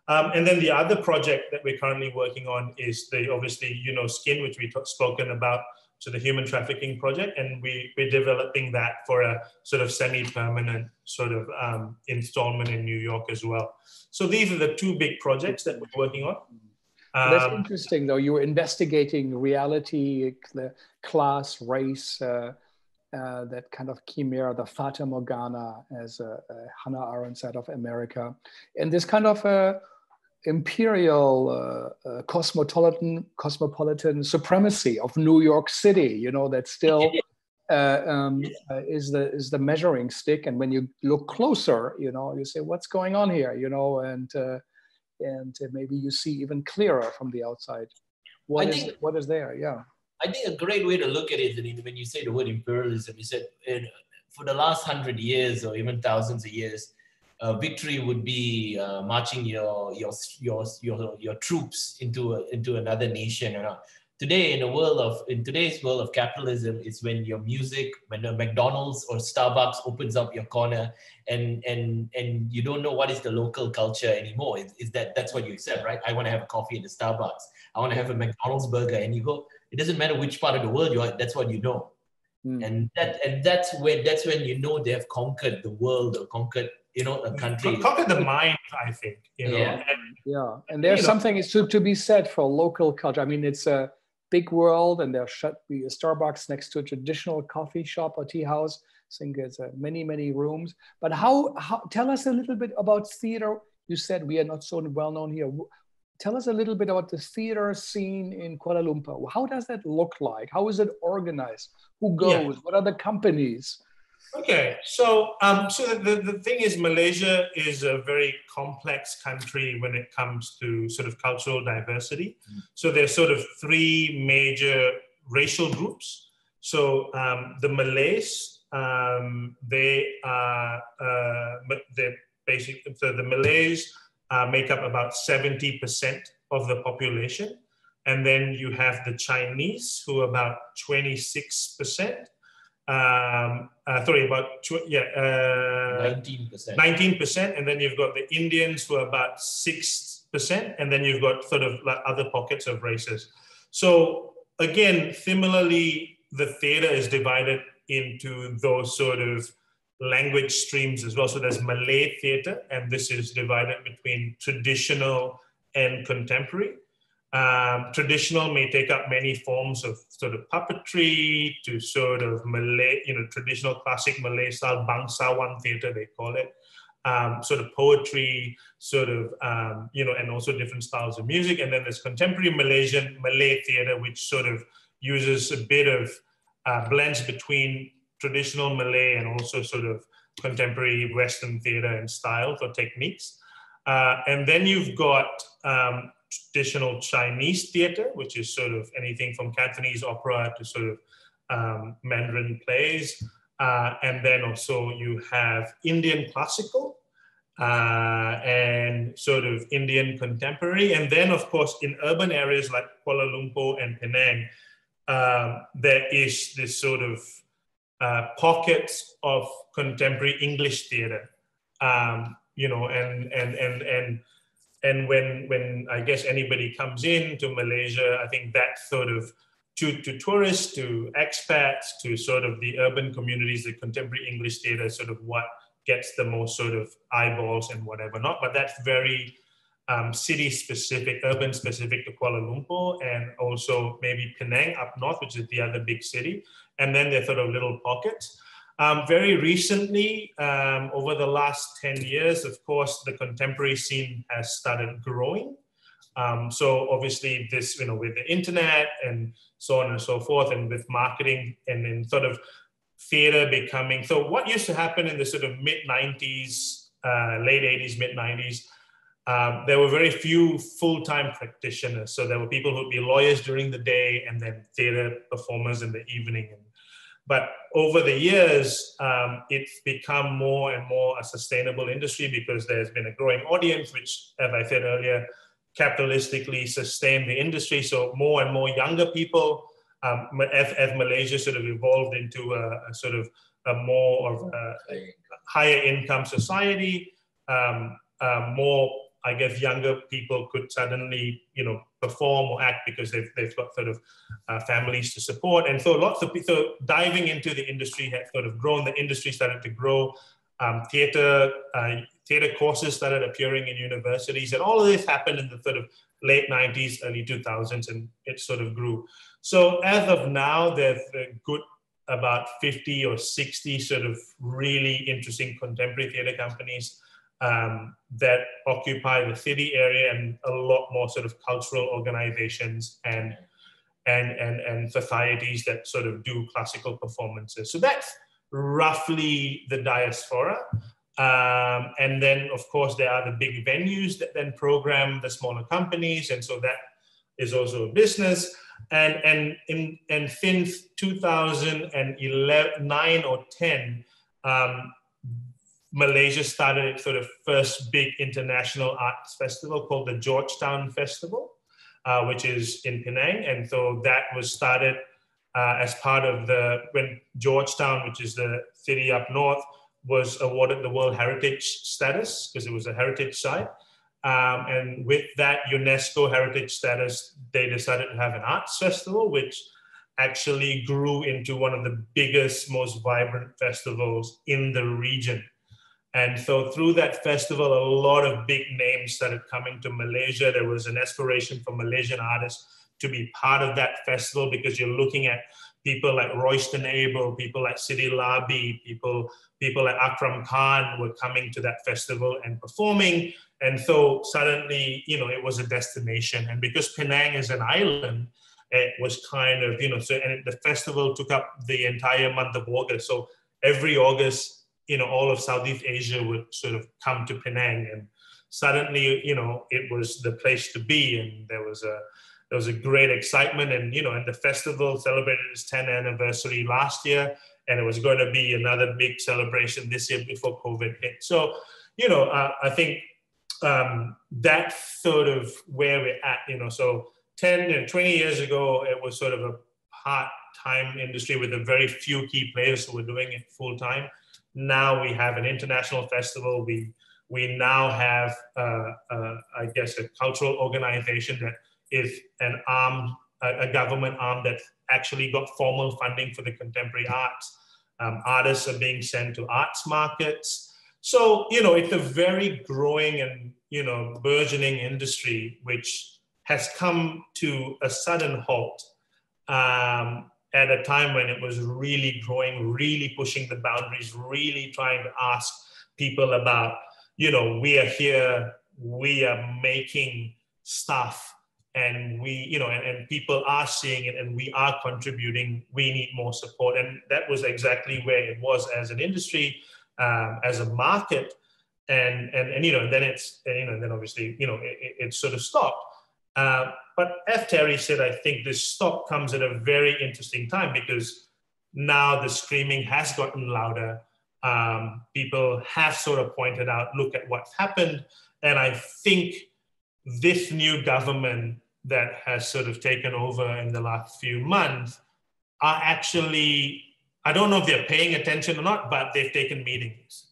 Um, and then the other project that we're currently working on is the obviously, you know, SK!N, which we've spoken about, so the human trafficking project. And we, we're developing that for a sort of semi-permanent sort of um, installment in New York as well. So these are the two big projects that we're working on. Um, That's interesting, though. You were investigating reality, the class, race, uh, uh, that kind of chimera, the Fata Morgana, as uh, uh, Hannah Arendt said of America, and this kind of uh, imperial uh, uh, cosmopolitan cosmopolitan supremacy of New York City. You know that still um, is the is the measuring stick, and when you look closer, you know you say what's going on here, you know, and and maybe you see even clearer from the outside. What is, think, what is there? Yeah. I think a great way to look at it is when you say the word imperialism, you said for the last hundred years or even thousands of years, uh, victory would be uh, marching your, your your your your troops into a, into another nation. You know? Today, in the world of in today's world of capitalism, it's when your music, when the McDonald's or Starbucks opens up your corner, and and and you don't know what is the local culture anymore. Is, is that that's what you said, right? I want to have a coffee in the Starbucks. I want to have a McDonald's burger, and you go it doesn't matter which part of the world you are that's what you know mm. and that and that's when that's when you know they have conquered the world or conquered you know a country conquered the mind i think you know yeah and, yeah and there's something to, to be said for local culture i mean it's a big world and there should be a starbucks next to a traditional coffee shop or tea house I think there's uh, many many rooms but how, how tell us a little bit about theater you said we are not so well known here Tell us a little bit about the theater scene in Kuala Lumpur. How does that look like? How is it organized? Who goes? Yeah. What are the companies? Okay, so um, so the, the thing is, Malaysia is a very complex country when it comes to sort of cultural diversity. Mm. So there's sort of three major racial groups. So um, the Malays, um, they are uh, they basically so the Malays uh, make up about 70% of the population. And then you have the Chinese, who are about 26%. Um, uh, sorry, about tw- yeah, uh, 19%. 19%. And then you've got the Indians, who are about 6%. And then you've got sort of like other pockets of races. So again, similarly, the theater is divided into those sort of language streams as well. So there's Malay theater, and this is divided between traditional and contemporary. Um, traditional may take up many forms of sort of puppetry to sort of Malay, you know, traditional classic Malay style bangsawan theater, they call it. Um, sort of poetry, sort of, um, you know, and also different styles of music. And then there's contemporary Malaysian Malay theater, which sort of uses a bit of uh, blends between traditional Malay and also sort of contemporary Western theater and styles or techniques. Uh, and then you've got um, traditional Chinese theater, which is sort of anything from Cantonese opera to sort of um, Mandarin plays. Uh, and then also you have Indian classical uh, and sort of Indian contemporary. And then, of course, in urban areas like Kuala Lumpur and Penang, um, there is this sort of uh, pockets of contemporary English theater. Um, you know, and and and and and when when I guess anybody comes in to Malaysia, I think that sort of to, to tourists, to expats, to sort of the urban communities, the contemporary English theater sort of what gets the most sort of eyeballs and whatever not. But that's very um, city specific, urban specific to Kuala Lumpur and also maybe Penang up north, which is the other big city. And then they're sort of little pockets. Um, very recently, um, over the last 10 years, of course, the contemporary scene has started growing. Um, so obviously this, you know, with the internet and so on and so forth, and with marketing and then sort of theater becoming, so what used to happen in the sort of mid 90s, uh, late 80s, mid 90s, um, there were very few full-time practitioners. So there were people who'd be lawyers during the day and then theater performers in the evening. But over the years, um, it's become more and more a sustainable industry because there's been a growing audience, which, as I said earlier, capitalistically sustain the industry. So more and more younger people, um, as, as, Malaysia sort of evolved into a, a, sort of a more of a higher income society, um, uh, more I guess younger people could suddenly, you know, perform or act because they've, they've got sort of uh, families to support. And so lots of people, so diving into the industry had sort of grown, the industry started to grow. Um, theater, uh, theater courses started appearing in universities and all of this happened in the sort of late 90s, early 2000s, and it sort of grew. So as of now, there's a good about 50 or 60 sort of really interesting contemporary theater companies um, that occupy the city area and a lot more sort of cultural organizations and and and and societies that sort of do classical performances. So that's roughly the diaspora. Um, and then, of course, there are the big venues that then program the smaller companies, and so that is also a business. And and in and since 2011, nine or ten, um, Malaysia started its sort of first big international arts festival called the Georgetown Festival, uh, which is in Penang. And so that was started uh, as part of the, when Georgetown, which is the city up north, was awarded the World Heritage status because it was a heritage site. Um, and with that UNESCO heritage status, they decided to have an arts festival, which actually grew into one of the biggest, most vibrant festivals in the region. And so through that festival, a lot of big names started coming to Malaysia. There was an aspiration for Malaysian artists to be part of that festival because you're looking at people like Royston Abel, people like Sidi Larbi, people, people like Akram Khan were coming to that festival and performing. And so suddenly, you know, it was a destination. And because Penang is an island, it was kind of, you know, so, and the festival took up the entire month of August. So every August, you know, all of Southeast Asia would sort of come to Penang and suddenly, you know, it was the place to be. And there was a, there was a great excitement and, you know, and the festival celebrated its 10th anniversary last year. And it was going to be another big celebration this year before COVID hit. So, you know, uh, I think um, that's sort of where we're at, you know, so 10 and 20 years ago, it was sort of a part-time industry with a very few key players who were doing it full time. Now we have an international festival. We we now have, uh, uh, I guess, a cultural organization that is an arm, a, a, government arm that actually got formal funding for the contemporary arts. Um, artists are being sent to arts markets. So you know, it's a very growing and you know burgeoning industry which has come to a sudden halt. Um, at a time when it was really growing, really pushing the boundaries, really trying to ask people about, you know, we are here, we are making stuff, and we, you know, and, and people are seeing it and we are contributing, we need more support. And that was exactly where it was as an industry, um, as a market. And, and, and, you know, and then it's, and, you know, and then obviously, you know, it, it sort of stopped. Uh, but as Terry said, I think this stop comes at a very interesting time because now the screaming has gotten louder. Um, people have sort of pointed out, look at what's happened. And I think this new government that has sort of taken over in the last few months are actually, I don't know if they're paying attention or not, but they've taken meetings.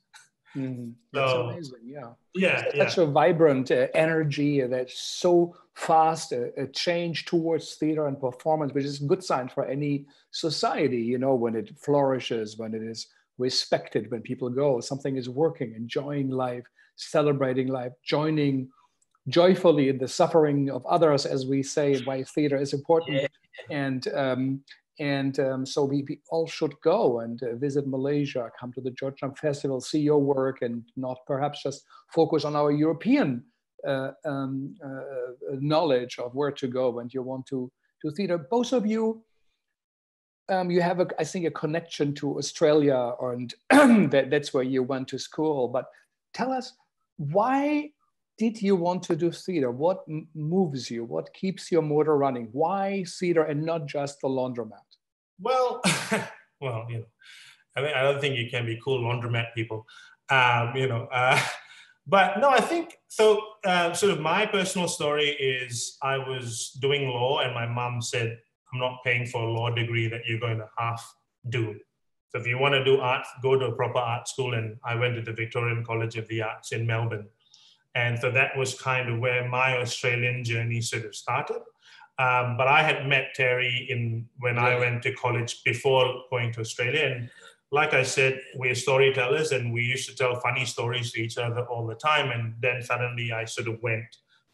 Mm-hmm. That's so, amazing. Yeah. Yeah. Such yeah. a vibrant uh, energy that's so fast, a, a, change towards theater and performance, which is a good sign for any society, you know, when it flourishes, when it is respected, when people go, something is working, enjoying life, celebrating life, joining joyfully in the suffering of others, as we say, why theater is important. Yeah. And um, and um, so we, we, all should go and uh, visit Malaysia, come to the Georgetown Festival, see your work, and not perhaps just focus on our European uh, um, uh, knowledge of where to go and you want to do theater. Both of you, um, you have, a, I think, a connection to Australia, and that, that's where you went to school. But tell us, why did you want to do theater? What moves you? What keeps your motor running? Why theater and not just the laundromat? Well, well, you know, I mean, I don't think you can be cool laundromat people, um, you know. Uh, but no, I think so. Uh, sort of my personal story is I was doing law, and my mom said, "I'm not paying for a law degree that you're going to half do. So if you want to do art, go to a proper art school." And I went to the Victorian College of the Arts in Melbourne, and so that was kind of where my Australian journey sort of started. Um, but I had met Terry in when yeah. I went to college before going to Australia. And like I said, we're storytellers and we used to tell funny stories to each other all the time. And then suddenly I sort of went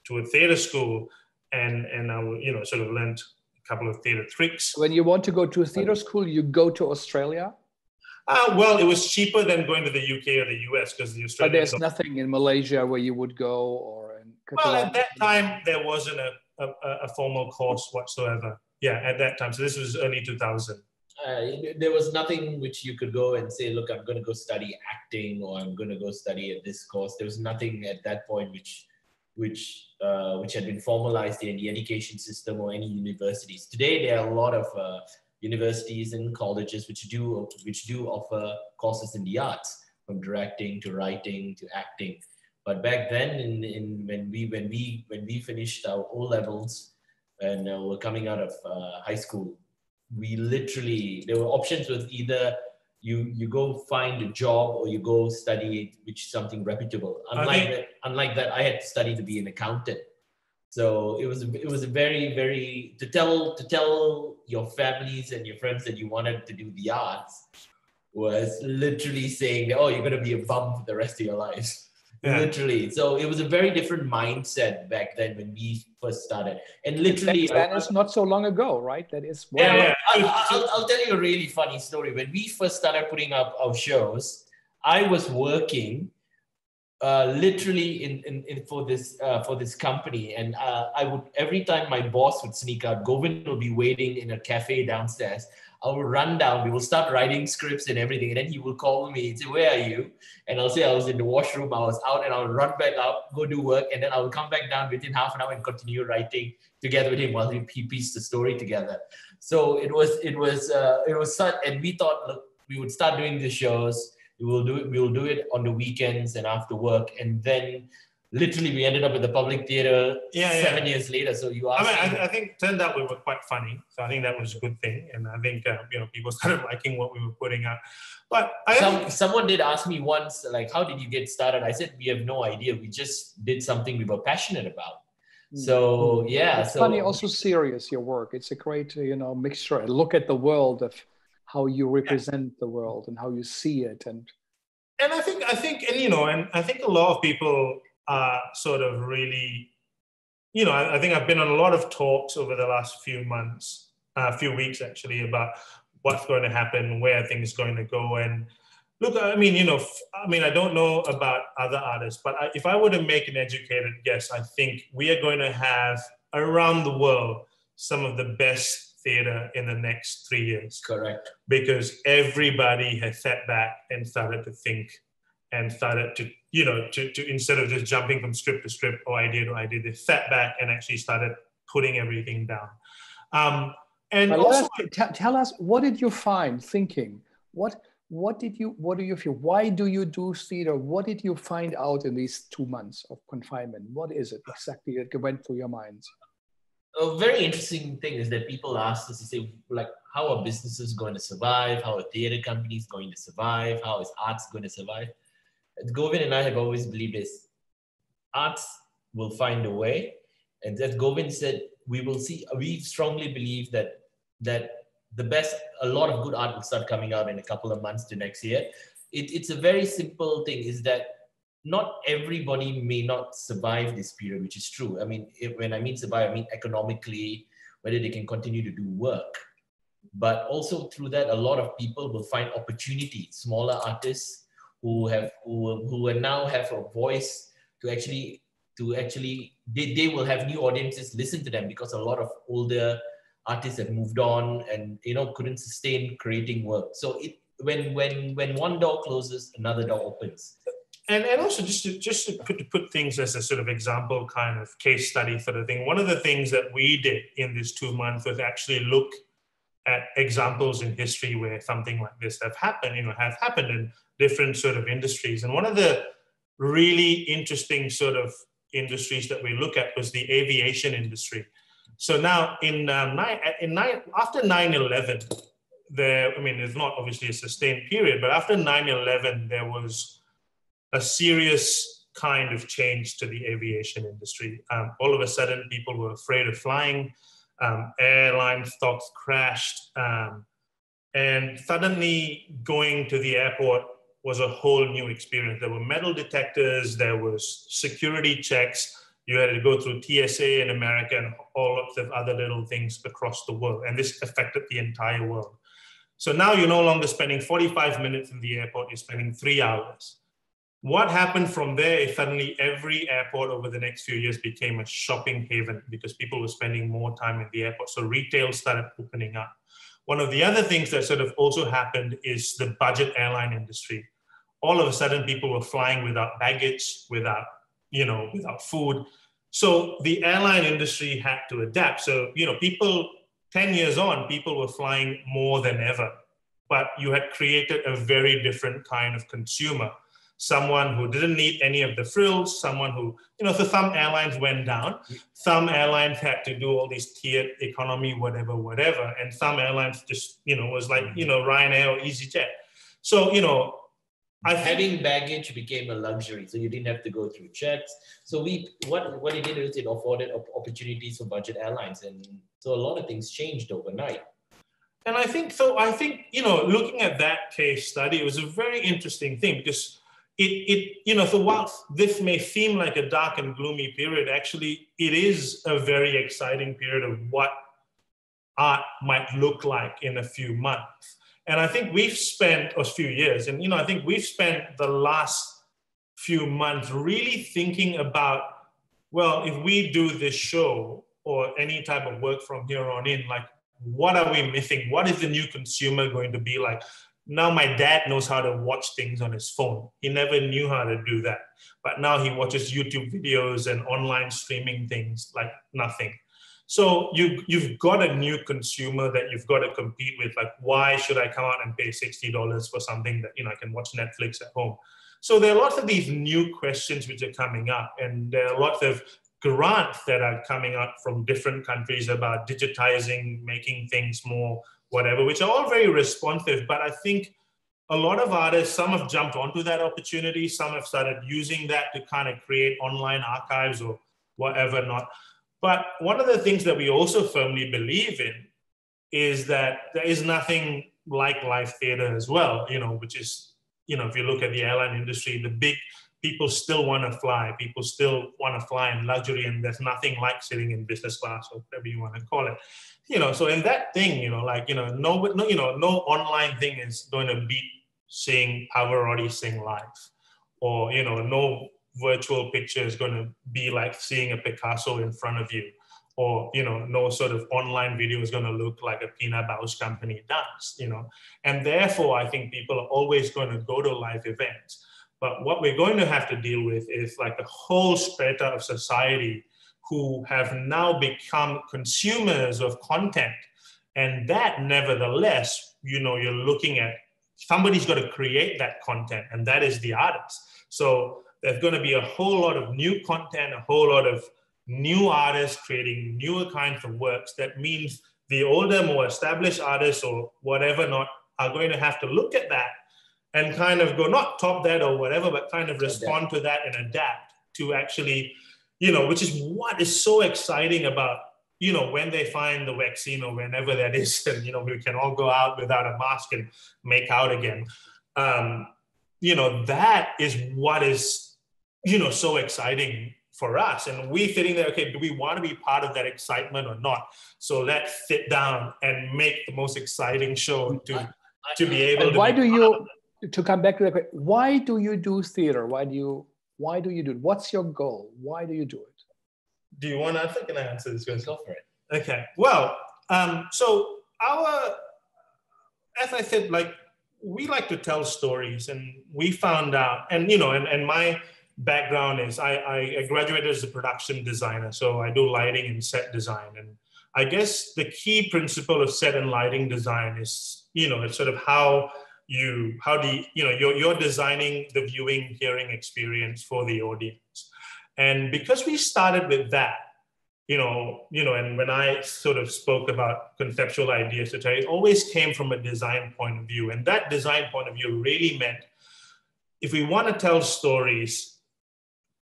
to a theater school and, and I, you know, sort of learned a couple of theater tricks. When you want to go to a theater school, you go to Australia? Uh, well, it was cheaper than going to the UK or the US because the Australia. But there's nothing in Malaysia where you would go or in. Well, at that time there wasn't a a, a formal course whatsoever. Yeah, at that time. So this was early 2000. Uh, there was nothing which you could go and say, look, I'm going to go study acting or I'm going to go study at this course. There was nothing at that point which which uh, which had been formalized in the education system or any universities. Today, there are a lot of uh, universities and colleges which do which do offer courses in the arts, from directing to writing to acting. But back then, in, in when we when we when we finished our O levels and uh, we're coming out of uh, high school, we literally there were options with either you you go find a job or you go study which is something reputable. Unlike think, that, unlike that, I had to study to be an accountant. So it was it was a very very to tell to tell your families and your friends that you wanted to do the arts was literally saying, oh, you're gonna be a bum for the rest of your lives yeah. literally. So it was a very different mindset back then when we first started. And literally, that is not so long ago, right? That is. Yeah, yeah. I, I'll, I'll tell you a really funny story. When we first started putting up our shows, I was working uh, literally in, in, in, for this uh, for this company and uh, i would every time my boss would sneak out govin would be waiting in a cafe downstairs I will run down. We will start writing scripts and everything. And then he will call me and say, Where are you? And I'll say, I was in the washroom. I was out and I'll run back up, go do work. And then I will come back down within half an hour and continue writing together with him while he pieced the story together. So it was, it was, uh, it was such, and we thought, look, we would start doing the shows. We will do it, we will do it on the weekends and after work. And then literally we ended up at the public theater yeah, seven yeah. years later. So you asked. I mean, I, I, think turned out we were quite funny. So I think that was a good thing, and I think uh, you know people started liking what we were putting out. But I Some, think, someone did ask me once, like, how did you get started? I said we have no idea. We just did something we were passionate about. Hmm. So hmm. yeah, it's so, funny, also serious your work. It's a great you know mixture. Look at the world of how you represent yeah. the world and how you see it and and I think I think and you know and I think a lot of people are sort of really, you know, I, I, think I've been on a lot of talks over the last few months, a uh, few weeks actually, about what's going to happen, where things going to go. And look, I mean, you know, I mean, I don't know about other artists, but I, if I were to make an educated guess, I think we are going to have around the world some of the best theater in the next three years. Correct. Because everybody has sat back and started to think and started to, you know, to, to instead of just jumping from script to script or idea to idea, they sat back and actually started putting everything down. Um, and also, t- tell us what did you find thinking? What what did you what do you feel? Why do you do theater? What did you find out in these two months of confinement? What is it exactly that went through your minds? A very interesting thing is that people ask us to say, like, how are businesses going to survive? How are theater companies going to survive? How is arts going to survive? Govin and I have always believed this arts will find a way. And as Govin said, we will see, we strongly believe that that the best, a lot of good art will start coming out in a couple of months to next year. It, it's a very simple thing is that not everybody may not survive this period, which is true. I mean, if, when I mean survive, I mean economically, whether they can continue to do work. But also through that, a lot of people will find opportunity, smaller artists who have who, who now have a voice to actually to actually they, they will have new audiences listen to them because a lot of older artists have moved on and you know couldn't sustain creating work. So it when when when one door closes, another door opens and and also just to just to put, to put things as a sort of example kind of case study sort of thing one of the things that we did in this two months was actually look at examples in history where something like this have happened you know have happened in different sort of industries and one of the really interesting sort of industries that we look at was the aviation industry so now in um, nine, in nine after 9-11 there i mean it's not obviously a sustained period but after 9-11 there was a serious kind of change to the aviation industry. Um, all of a sudden, people were afraid of flying. Um, airline stocks crashed. Um, and suddenly, going to the airport was a whole new experience. There were metal detectors, there was security checks. You had to go through TSA in America and all of the other little things across the world. And this affected the entire world. So now you're no longer spending 45 minutes in the airport, you're spending three hours. What happened from there is suddenly every airport over the next few years became a shopping haven because people were spending more time in the airport. So retail started opening up. One of the other things that sort of also happened is the budget airline industry. All of a sudden, people were flying without baggage, without, you know, without food. So the airline industry had to adapt. So, you know, people 10 years on, people were flying more than ever, but you had created a very different kind of consumer someone who didn't need any of the frills, someone who, you know, so some airlines went down. Some airlines had to do all these tiered economy, whatever, whatever. And some airlines just, you know, was like, you know, Ryanair or EasyJet. So, you know, I having baggage became a luxury, so you didn't have to go through checks. So we, what what it did is it afforded opportunities for budget airlines, and so a lot of things changed overnight. And I think so. I think you know, looking at that case study, it was a very interesting thing because it, it, you know, so whilst this may seem like a dark and gloomy period, actually, it is a very exciting period of what art might look like in a few months. And I think we've spent a few years, and you know, I think we've spent the last few months really thinking about, well, if we do this show or any type of work from here on in, like, what are we missing? What is the new consumer going to be like? now my dad knows how to watch things on his phone. He never knew how to do that. But now he watches YouTube videos and online streaming things like nothing. So you you've got a new consumer that you've got to compete with. Like, why should I come out and pay sixty dollars for something that you know I can watch Netflix at home? So there are lots of these new questions which are coming up, and there are lots of grants that are coming up from different countries about digitizing, making things more whatever, which are all very responsive. But I think a lot of artists, some have jumped onto that opportunity, some have started using that to kind of create online archives or whatever not. But one of the things that we also firmly believe in is that there is nothing like live theater as well, you know, which is, you know, if you look at the airline industry, the big people still want to fly. People still want to fly in luxury, and there's nothing like sitting in business class or whatever you want to call it. You know, so in that thing, you know, like you know, no, no, you know, no online thing is going to beat seeing Pavarotti sing live, or you know, no virtual picture is going to be like seeing a Picasso in front of you. Or you know, no sort of online video is going to look like a Pina Bausch company does. You know, and therefore, I think people are always going to go to live events but what we're going to have to deal with is like a whole strata of society who have now become consumers of content. And that, nevertheless, you know, you're looking at somebody's got to create that content, and that is the artist. So there's going to be a whole lot of new content, a whole lot of new artists creating newer kinds of works. That means the older, more established artists or whatever not are going to have to look at that and kind of go not top that or whatever, but kind of respond to that and adapt to actually, you know, which is what is so exciting about you know, when they find the vaccine or whenever that is, and you know, we can all go out without a mask and make out again. Um, you know, that is what is, you know, so exciting for us. And we sitting there, okay, do we want to be part of that excitement or not? So let's sit down and make the most exciting show to to be able. to why do you? To come back to that, why do you do theater? Why do you? Why do you do it? What's your goal? Why do you do it? Do you want to answer? Can I answer this question? Go for it. Okay. Well, um, so our, as I said, like we like to tell stories, and we found out, and you know, and, and my background is I, I graduated as a production designer, so I do lighting and set design, and I guess the key principle of set and lighting design is, you know, it's sort of how you how do you, you know you're, you're designing the viewing hearing experience for the audience and because we started with that, you know, you know, and when I sort of spoke about conceptual ideas, it always came from a design point of view. And that design point of view really meant if we want to tell stories,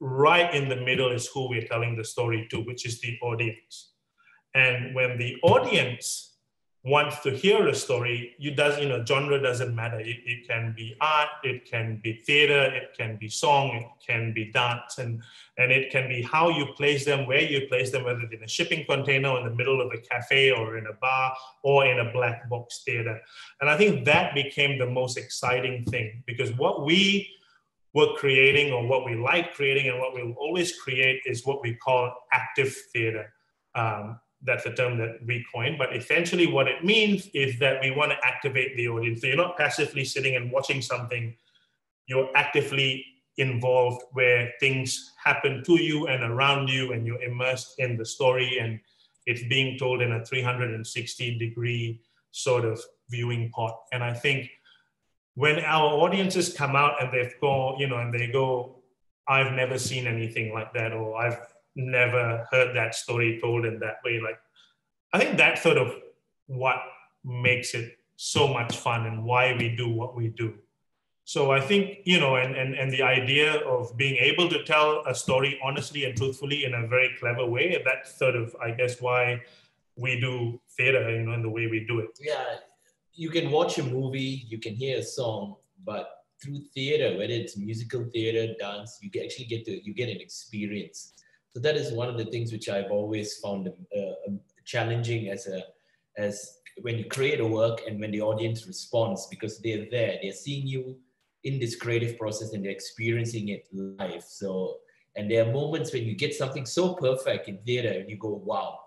right in the middle is who we're telling the story to, which is the audience. And when the audience wants to hear a story, you does you know genre doesn't matter. It, it can be art, it can be theater, it can be song, it can be dance, and and it can be how you place them, where you place them, whether in a shipping container, in the middle of a cafe, or in a bar, or in a black box theater. And I think that became the most exciting thing because what we were creating, or what we like creating, and what we'll always create is what we call active theater. Um, that's a term that we coined, but essentially what it means is that we want to activate the audience. So you're not passively sitting and watching something, you're actively involved where things happen to you and around you, and you're immersed in the story, and it's being told in a 360 degree sort of viewing pot. And I think when our audiences come out and they've gone, you know, and they go, I've never seen anything like that, or I've never heard that story told in that way. Like, I think that's sort of what makes it so much fun and why we do what we do. So I think, you know, and, and, and the idea of being able to tell a story honestly and truthfully in a very clever way, that's sort of, I guess, why we do theater, you know, in the way we do it. Yeah, you can watch a movie, you can hear a song, but through theater, whether it's musical theater, dance, you actually get to, you get an experience so that is one of the things which I've always found uh, um, challenging as a as when you create a work and when the audience responds because they're there, they're seeing you in this creative process and they're experiencing it live. So and there are moments when you get something so perfect in theater and you go, wow,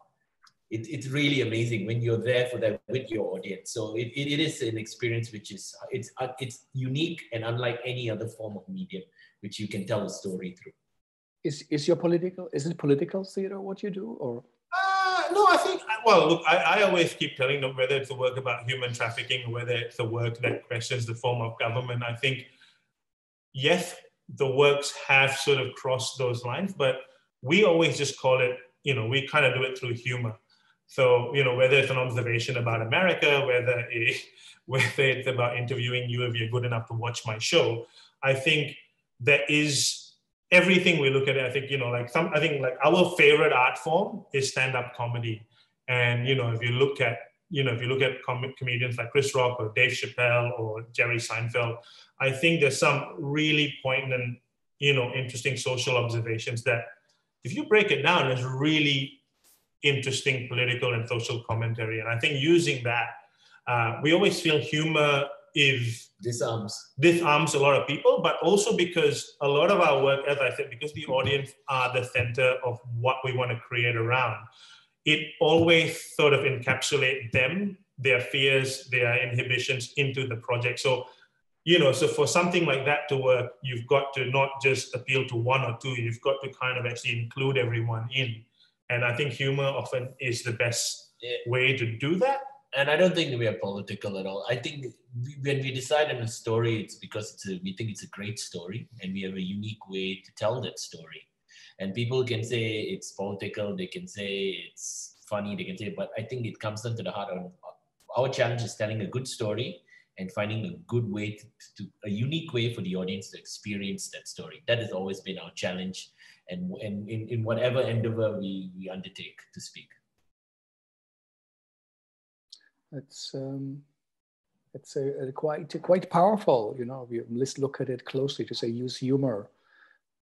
it, it's really amazing when you're there for that with your audience. So it, it, it is an experience which is it's uh, it's unique and unlike any other form of medium which you can tell a story through. Is is your political is it political theater what you do or? Uh, no i think well look I, I always keep telling them whether it's a work about human trafficking or whether it's a work that questions the form of government. I think yes the works have sort of crossed those lines but we always just call it you know we kind of do it through humor so you know whether it's an observation about america whether it, whether it's about interviewing you if you're good enough to watch my show i think there is everything we look at I think, you know, like some, I think like our favorite art form is stand-up comedy. And, you know, if you look at, you know, if you look at com- comedians like Chris Rock or Dave Chappelle or Jerry Seinfeld, I think there's some really poignant, you know, interesting social observations that if you break it down, there's really interesting political and social commentary. And I think using that, uh, we always feel humor is disarms disarms a lot of people, but also because a lot of our work, as I said, because the audience are the center of what we want to create around, it always sort of encapsulate them, their fears, their inhibitions into the project. So you know, so for something like that to work, you've got to not just appeal to one or two, you've got to kind of actually include everyone in. And I think humor often is the best yeah. way to do that and I don't think we are political at all. I think we, when we decide on a story, it's because it's a, we think it's a great story and we have a unique way to tell that story. And people can say it's political, they can say it's funny, they can say, but I think it comes down to the heart of our challenge is telling a good story and finding a good way to, to, a unique way for the audience to experience that story. That has always been our challenge and, and in, in whatever endeavor we, we undertake to speak. It's um, it's a, a quite quite powerful. You know, let's look at it closely to say use humor,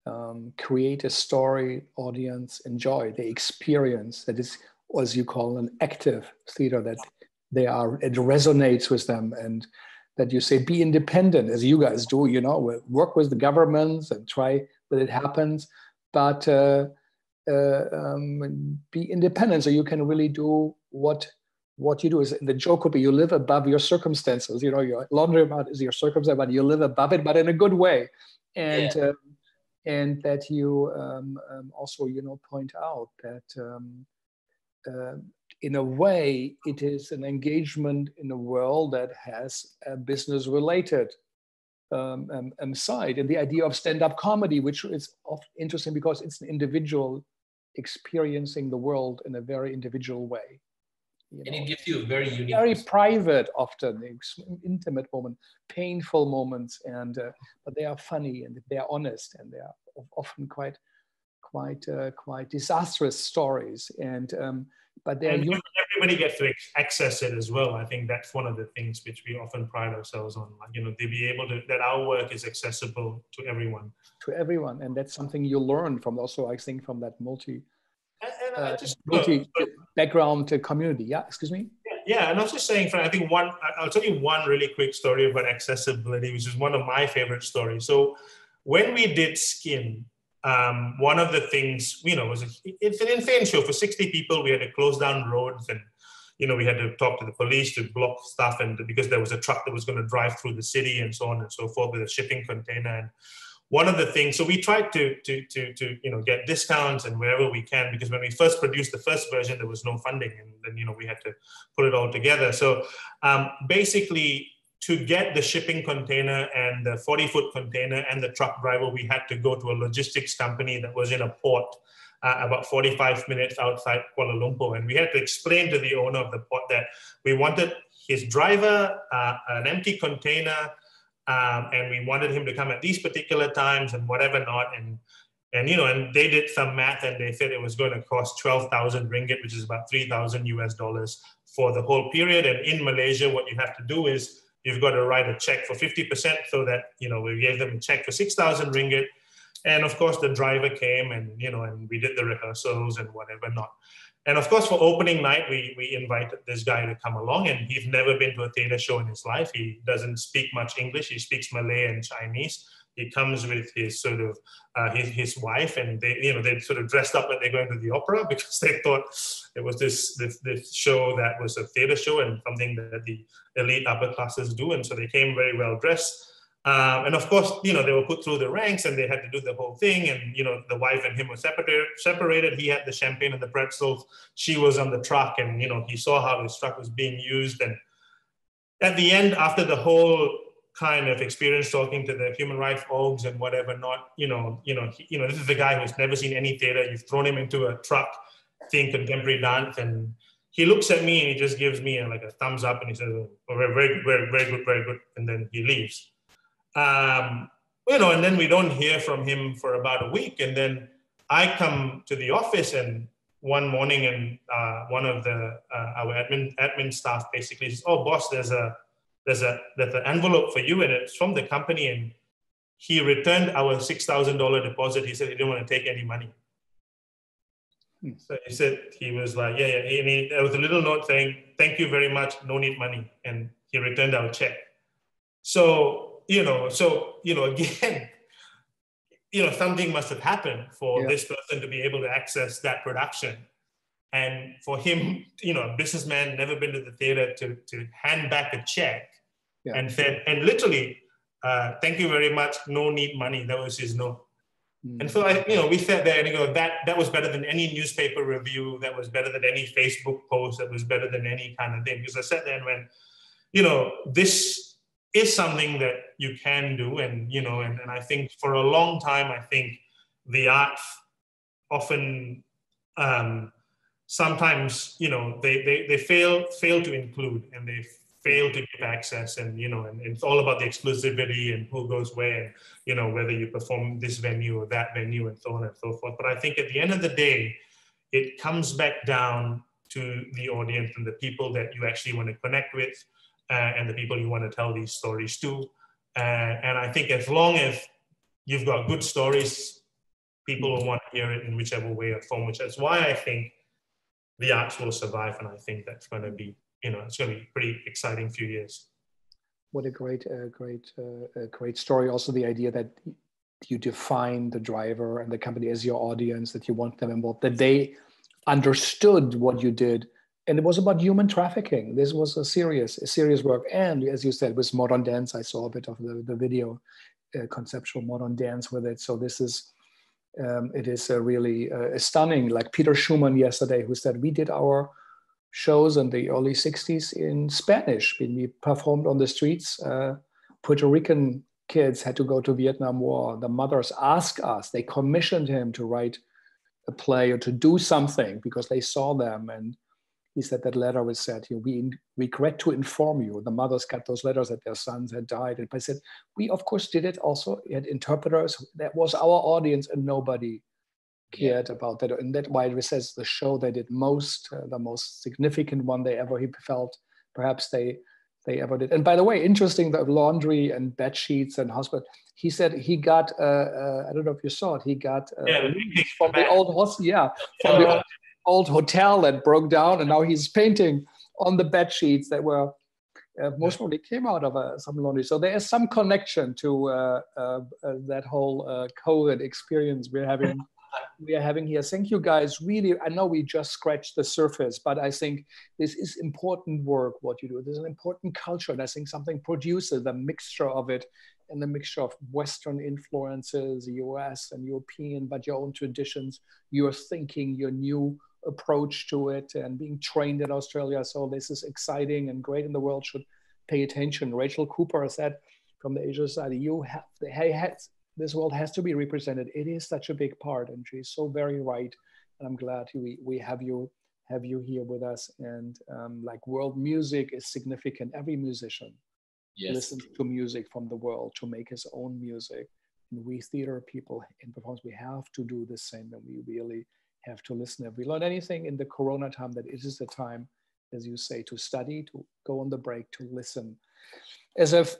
um, create a story audience enjoy the experience that is as you call an active theater that they are it resonates with them and that you say be independent as you guys do you know work with the governments and try that it happens but uh, uh, um, be independent so you can really do what what you do. Is the joke would be you live above your circumstances. You know your laundromat is your circumstance but you live above it but in a good way. And yeah. uh, and that you um, um, also you know point out that um, uh, in a way it is an engagement in a world that has a business related um, um, um, side and the idea of stand-up comedy which is interesting because it's an individual experiencing the world in a very individual way you and it gives you a very unique very private often intimate moment painful moments and uh, but they are funny and they are honest and they are often quite quite uh, quite disastrous stories and um, but they're and everybody gets to access it as well i think that's one of the things which we often pride ourselves on like you know to be able to that our work is accessible to everyone to everyone and that's something you learn from also i think from that multi uh, just, multi background community. Yeah, excuse me. Yeah, and I was just saying, I think one, I'll tell you one really quick story about accessibility, which is one of my favorite stories. So when we did SK!N, um, one of the things, you know, was a, it's an insane show for 60 people. We had to close down roads and, you know, we had to talk to the police to block stuff and because there was a truck that was going to drive through the city and so on and so forth with a shipping container. And one of the things so we tried to, to to to you know get discounts and wherever we can because when we first produced the first version there was no funding and then you know we had to put it all together so um, basically to get the shipping container and the 40 foot container and the truck driver we had to go to a logistics company that was in a port uh, about 45 minutes outside Kuala Lumpur. And we had to explain to the owner of the port that we wanted his driver, uh, an empty container, um, and we wanted him to come at these particular times and whatever not and and you know and they did some math and they said it was going to cost 12,000 ringgit which is about 3,000 US dollars for the whole period and in Malaysia what you have to do is you've got to write a check for 50% so that you know we gave them a check for 6,000 ringgit and of course the driver came and you know and we did the rehearsals and whatever not and of course, for opening night, we, we invited this guy to come along, and he's never been to a theater show in his life. He doesn't speak much English. He speaks Malay and Chinese. He comes with his sort of uh, his, his wife, and they you know they sort of dressed up like they're going to the opera because they thought it was this, this this show that was a theater show and something that the elite upper classes do, and so they came very well dressed um, and of course, you know, they were put through the ranks and they had to do the whole thing. And, you know, the wife and him were separated, separated. He had the champagne and the pretzels. She was on the truck and, you know, he saw how his truck was being used. And at the end, after the whole kind of experience talking to the human rights orgs and whatever not, you know, you know, he, you know, this is the guy who's never seen any theater. You've thrown him into a truck, seeing contemporary dance and he looks at me and he just gives me a, like a thumbs up and he says, oh, very, very, very, very good, very good. And then he leaves. Um, you know, and then we don't hear from him for about a week. And then I come to the office and one morning and uh, one of the uh, our admin admin staff basically says, "Oh, boss, there's a there's a there's an envelope for you, and it's from the company." And he returned our six thousand dollar deposit. He said he didn't want to take any money. Hmm. So he said he was like, "Yeah, yeah." And he, there was a little note saying, "Thank you very much. No need money," and he returned our check. So you know, so, you know, again, you know, something must have happened for yeah. this person to be able to access that production. And for him, you know, a businessman, never been to the theater, to, to hand back a check yeah. and said, and literally, uh, thank you very much, no need money. That was his no. Mm. And so I, you know, we sat there and you go, that that was better than any newspaper review, that was better than any Facebook post, that was better than any kind of thing. Because I sat there and went, you know, this is something that you can do and you know and, and i think for a long time i think the arts often um, sometimes you know they, they, they fail fail to include and they fail to give access and you know and, it's all about the exclusivity and who goes where and you know whether you perform this venue or that venue and so on and so forth. But i think at the end of the day it comes back down to the audience and the people that you actually want to connect with uh, and the people you want to tell these stories to. Uh, and i think as long as you've got good stories people will want to hear it in whichever way or form which is why i think the arts will survive and i think that's going to be you know, it's going to be pretty exciting few years. What a great, uh, great, uh, great story. Also, the idea that you define the driver and the company as your audience, that you want them involved, that they understood what you did. And it was about human trafficking. This was a serious, a serious work. And as you said, with modern dance, I saw a bit of the, the video, uh, conceptual modern dance with it. So this is, um, it is really uh, stunning. Like Peter Schumann yesterday, who said, we did our shows in the early 60s in Spanish. We performed on the streets, uh, Puerto Rican kids had to go to Vietnam War. The mothers asked us, they commissioned him to write a play or to do something because they saw them. And he said that letter was said, we regret to inform you. The mothers got those letters that their sons had died. And I said, we of course did it also. We had interpreters. That was our audience and nobody cared about that. And that why it says the show they did most, uh, the most significant one they ever he felt, perhaps they they ever did. And by the way, interesting the laundry and bed sheets and hospital. He said he got uh, uh, I don't know if you saw it. He got uh, yeah, from the old hospital, yeah, from the old, old, hotel that broke down, and now he's painting on the bed sheets that were. Uh, most probably came out of uh, some laundry, so there is some connection to uh, that whole COVID experience we're having we are having here. Thank you guys. Really, I know we just scratched the surface, but I think this is important work, what you do. There's an important culture. And I think something produces the mixture of it and the mixture of Western influences, US and European, but your own traditions, your thinking, your new approach to it, and being trained in Australia. So this is exciting and great, and the world should pay attention. Rachel Cooper said from the Asia side, you have the this world has to be represented. It is such a big part, and she's so very right. And I'm glad we, we have you have you here with us. And um, like world music is significant. Every musician yes. listens to music from the world to make his own music. And we theater people in performance, we have to do the same. And we really have to listen. If we learn anything in the Corona time, that it is the time, as you say, to study, to go on the break, to listen. As if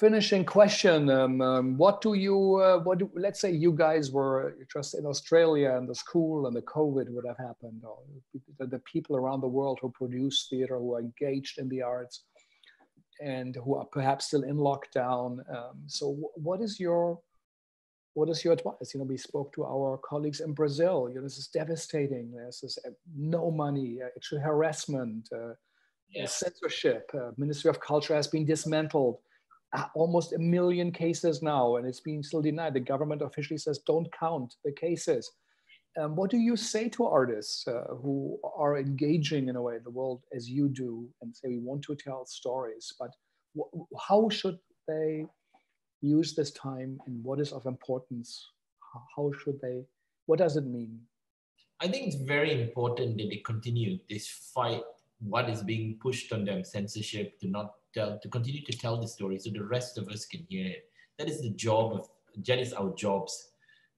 finishing question um, um, what do you uh, what do, let's say you guys were just in australia and the school and the covid would have happened or the, the people around the world who produce theater who are engaged in the arts and who are perhaps still in lockdown um, so what is your what is your advice? You know we spoke to our colleagues in brazil you know this is devastating there's this uh, no money uh, actual harassment uh, censorship uh, ministry of culture has been dismantled almost a million cases now, and it's being still denied. The government officially says don't count the cases. Um, what do you say to artists uh, who are engaging in a way the world as you do and say we want to tell stories, but how should they use this time and what is of importance? How should they? What does it mean? I think it's very important that they continue this fight. What is being pushed on them, censorship, to not tell, to continue to tell the story so the rest of us can hear it. That is the job of, that is our jobs,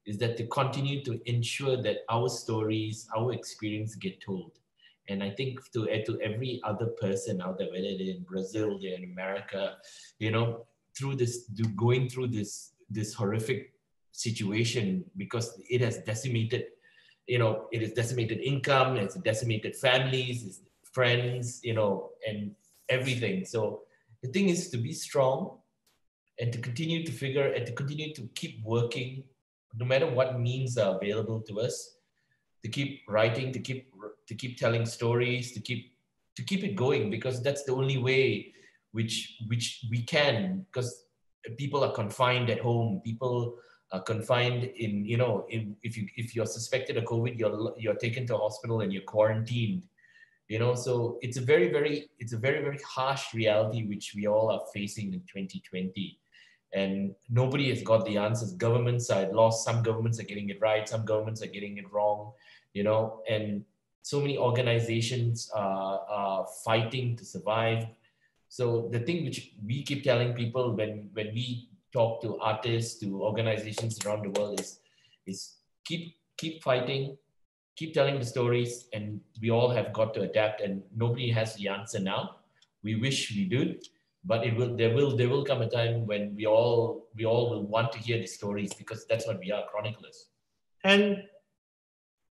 is that to continue to ensure that our stories, our experience get told. And I think to, to every other person out there, whether they're in Brazil, they're in America, you know, through this, going through this, this horrific situation because it has decimated, you know, it has decimated income, it's decimated families, friends, you know, and everything. So the thing is to be strong and to continue to figure and to continue to keep working, no matter what means are available to us, to keep writing, to keep to keep telling stories, to keep to keep it going because that's the only way which which we can because people are confined at home people are confined in you know in, if you if you're suspected of covid you're you're taken to a hospital and you're quarantined you know so it's a very very it's a very very harsh reality which we all are facing in 2020 and nobody has got the answers. Governments are lost some governments are getting it right. Some governments are getting it wrong you know and so many organizations are, are fighting to survive. So the thing which we keep telling people when when we talk to artists, to organizations around the world is is keep keep fighting, keep telling the stories, and we all have got to adapt. And nobody has the answer now. We wish we did, but it will there will there will come a time when we all we all will want to hear the stories because that's what we are chroniclers and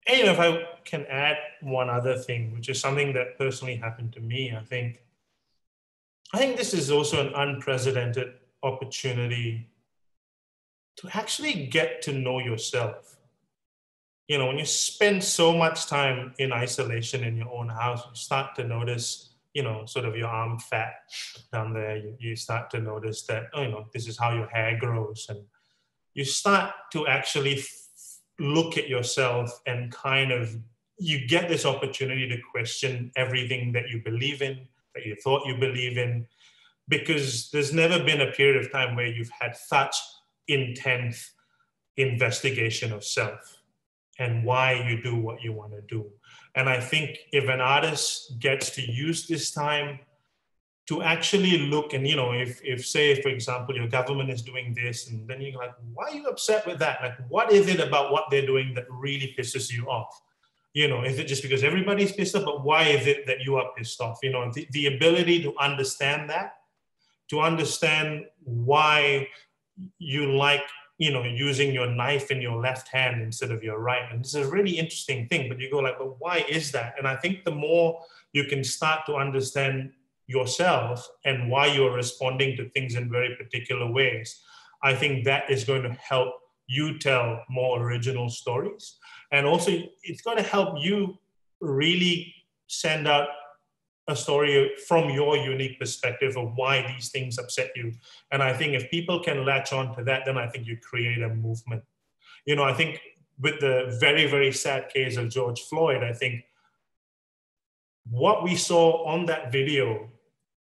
and if I can add one other thing, which is something that personally happened to me, I think, I think this is also an unprecedented opportunity to actually get to know yourself. You know, when you spend so much time in isolation in your own house, you start to notice, you know, sort of your arm fat down there. You, you start to notice that, oh, you know, this is how your hair grows. And you start to actually look at yourself and kind of you get this opportunity to question everything that you believe in that you thought you believe in because there's never been a period of time where you've had such intense investigation of self and why you do what you want to do. And i think if an artist gets to use this time to actually look and you know if if say for example your government is doing this and then you're like why are you upset with that? Like what is it about what they're doing that really pisses you off? You know is it just because everybody's pissed off? But why is it that you are pissed off? You know the, the ability to understand that to understand why you like you know using your knife in your left hand instead of your right and it's a really interesting thing but you go like well why is that and i think the more you can start to understand yourself and why you're responding to things in very particular ways, I think that is going to help you tell more original stories. And also, it's going to help you really send out a story from your unique perspective of why these things upset you. And I think if people can latch on to that, then I think you create a movement. You know, I think with the very, very sad case of George Floyd, I think what we saw on that video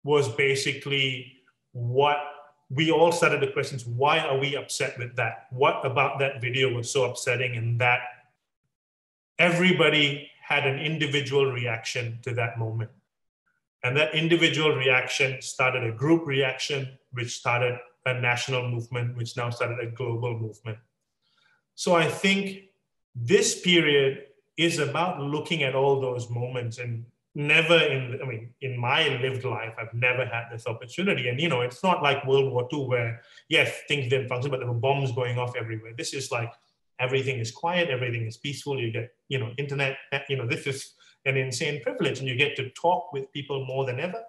was basically what we all started the questions why are we upset with that what about that video was so upsetting and that everybody had an individual reaction to that moment and that individual reaction started a group reaction which started a national movement which now started a global movement. So i think this period is about looking at all those moments and never in i mean in my lived life i've never had this opportunity. And you know it's not like world war ii where yes things didn't function but there were bombs going off everywhere. This is like everything is quiet everything is peaceful. You get you know internet you know this is an insane privilege and you get to talk with people more than ever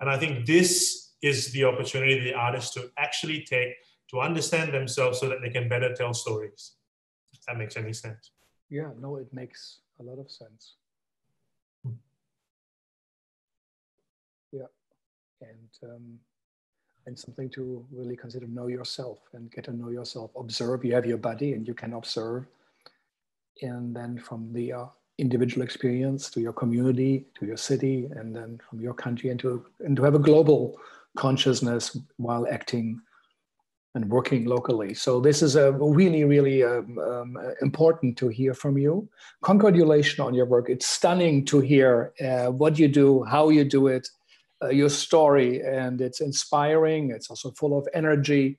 and i think this is the opportunity the artists to actually take to understand themselves so that they can better tell stories if that makes any sense yeah no it makes a lot of sense Yeah, and um, and something to really consider know yourself and get to know yourself. Observe. You have your body, and you can observe, and then from the uh, individual experience to your community, to your city, and then from your country, and to and to have a global consciousness while acting and working locally. So this is a really, really um, um, important to hear from you. Congratulations on your work. It's stunning to hear uh, what you do, how you do it, uh, your story, and it's inspiring. It's also full of energy.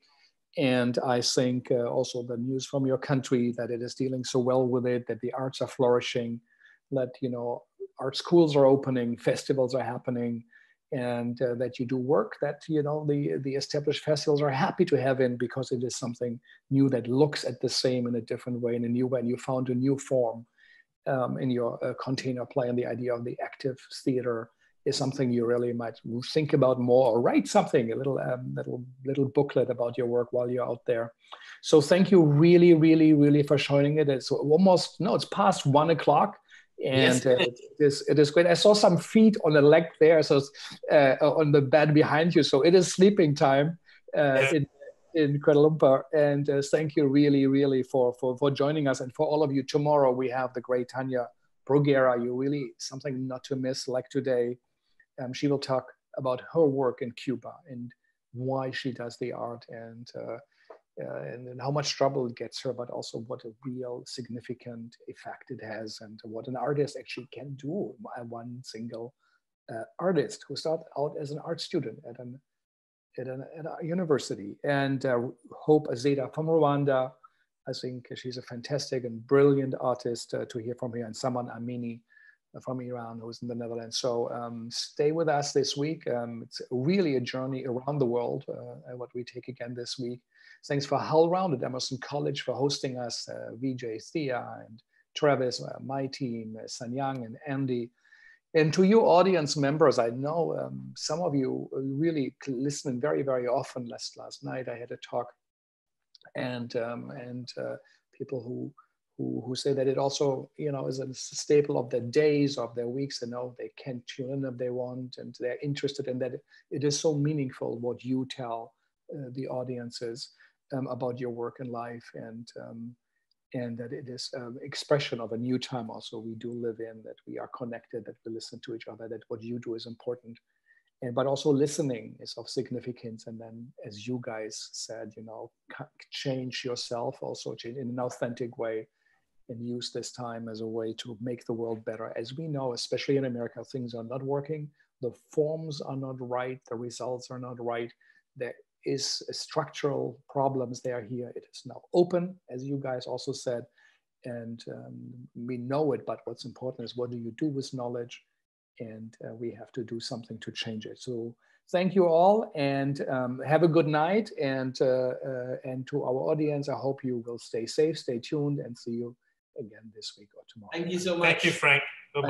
And I think uh, also the news from your country that it is dealing so well with it, that the arts are flourishing, that you know art schools are opening, festivals are happening, and uh, that you do work that you know the the established festivals are happy to have in because it is something new that looks at the same in a different way in a new way and you found a new form um, in your uh, container play and the idea of the active theater is something you really might think about more or write something a little um, little little booklet about your work while you're out there so thank you really really really for showing it it's almost no it's past one o'clock and yes. uh, it, is, it is great i saw some feet on the leg there so uh, on the bed behind you so it is sleeping time uh, yeah. in, in Kuala Lumpur. And uh, thank you really, really for, for, for joining us. And for all of you, tomorrow we have the great Tania Bruguera. You really, something not to miss like today um, she will talk about her work in Cuba and why she does the art and, uh, uh, and, and how much trouble it gets her, but also what a real significant effect it has and what an artist actually can do one single uh, artist who started out as an art student at, an, at, an, at a university. And uh, Hope Azeda from Rwanda. I think she's a fantastic and brilliant artist uh, to hear from here. And Saman Amini from Iran, who's in the Netherlands. So um, stay with us this week. Um, it's really a journey around the world, uh, what we take again this week. Thanks for HowlRound at Emerson College for hosting us, uh, Vijay, Thea, and Travis, uh, my team, uh, Sanyang and Andy. And to you audience members, I know um, some of you really listen very, very often. Last, last night I had a talk and, um, and uh, people who who, who say that it also, you know, is a staple of their days, of their weeks. They know they can tune in if they want, and they're interested in that. It is so meaningful what you tell uh, the audiences um, about your work and life, and um, and that it is um, expression of a new time. Also, we do live in that we are connected, that we listen to each other, that what you do is important. And, but also listening is of significance. And then, as you guys said, you know, change yourself also in an authentic way and use this time as a way to make the world better. As we know, especially in America, things are not working. The forms are not right. The results are not right. There is structural problems there here. It is now open, as you guys also said, and um, we know it. But what's important is what do you do with knowledge, and uh, we have to do something to change it. So thank you all, and um, have a good night. And uh, uh, and to our audience, I hope you will stay safe, stay tuned, and see you again this week or tomorrow. Thank you so much. Thank you, Frank. Bye-bye.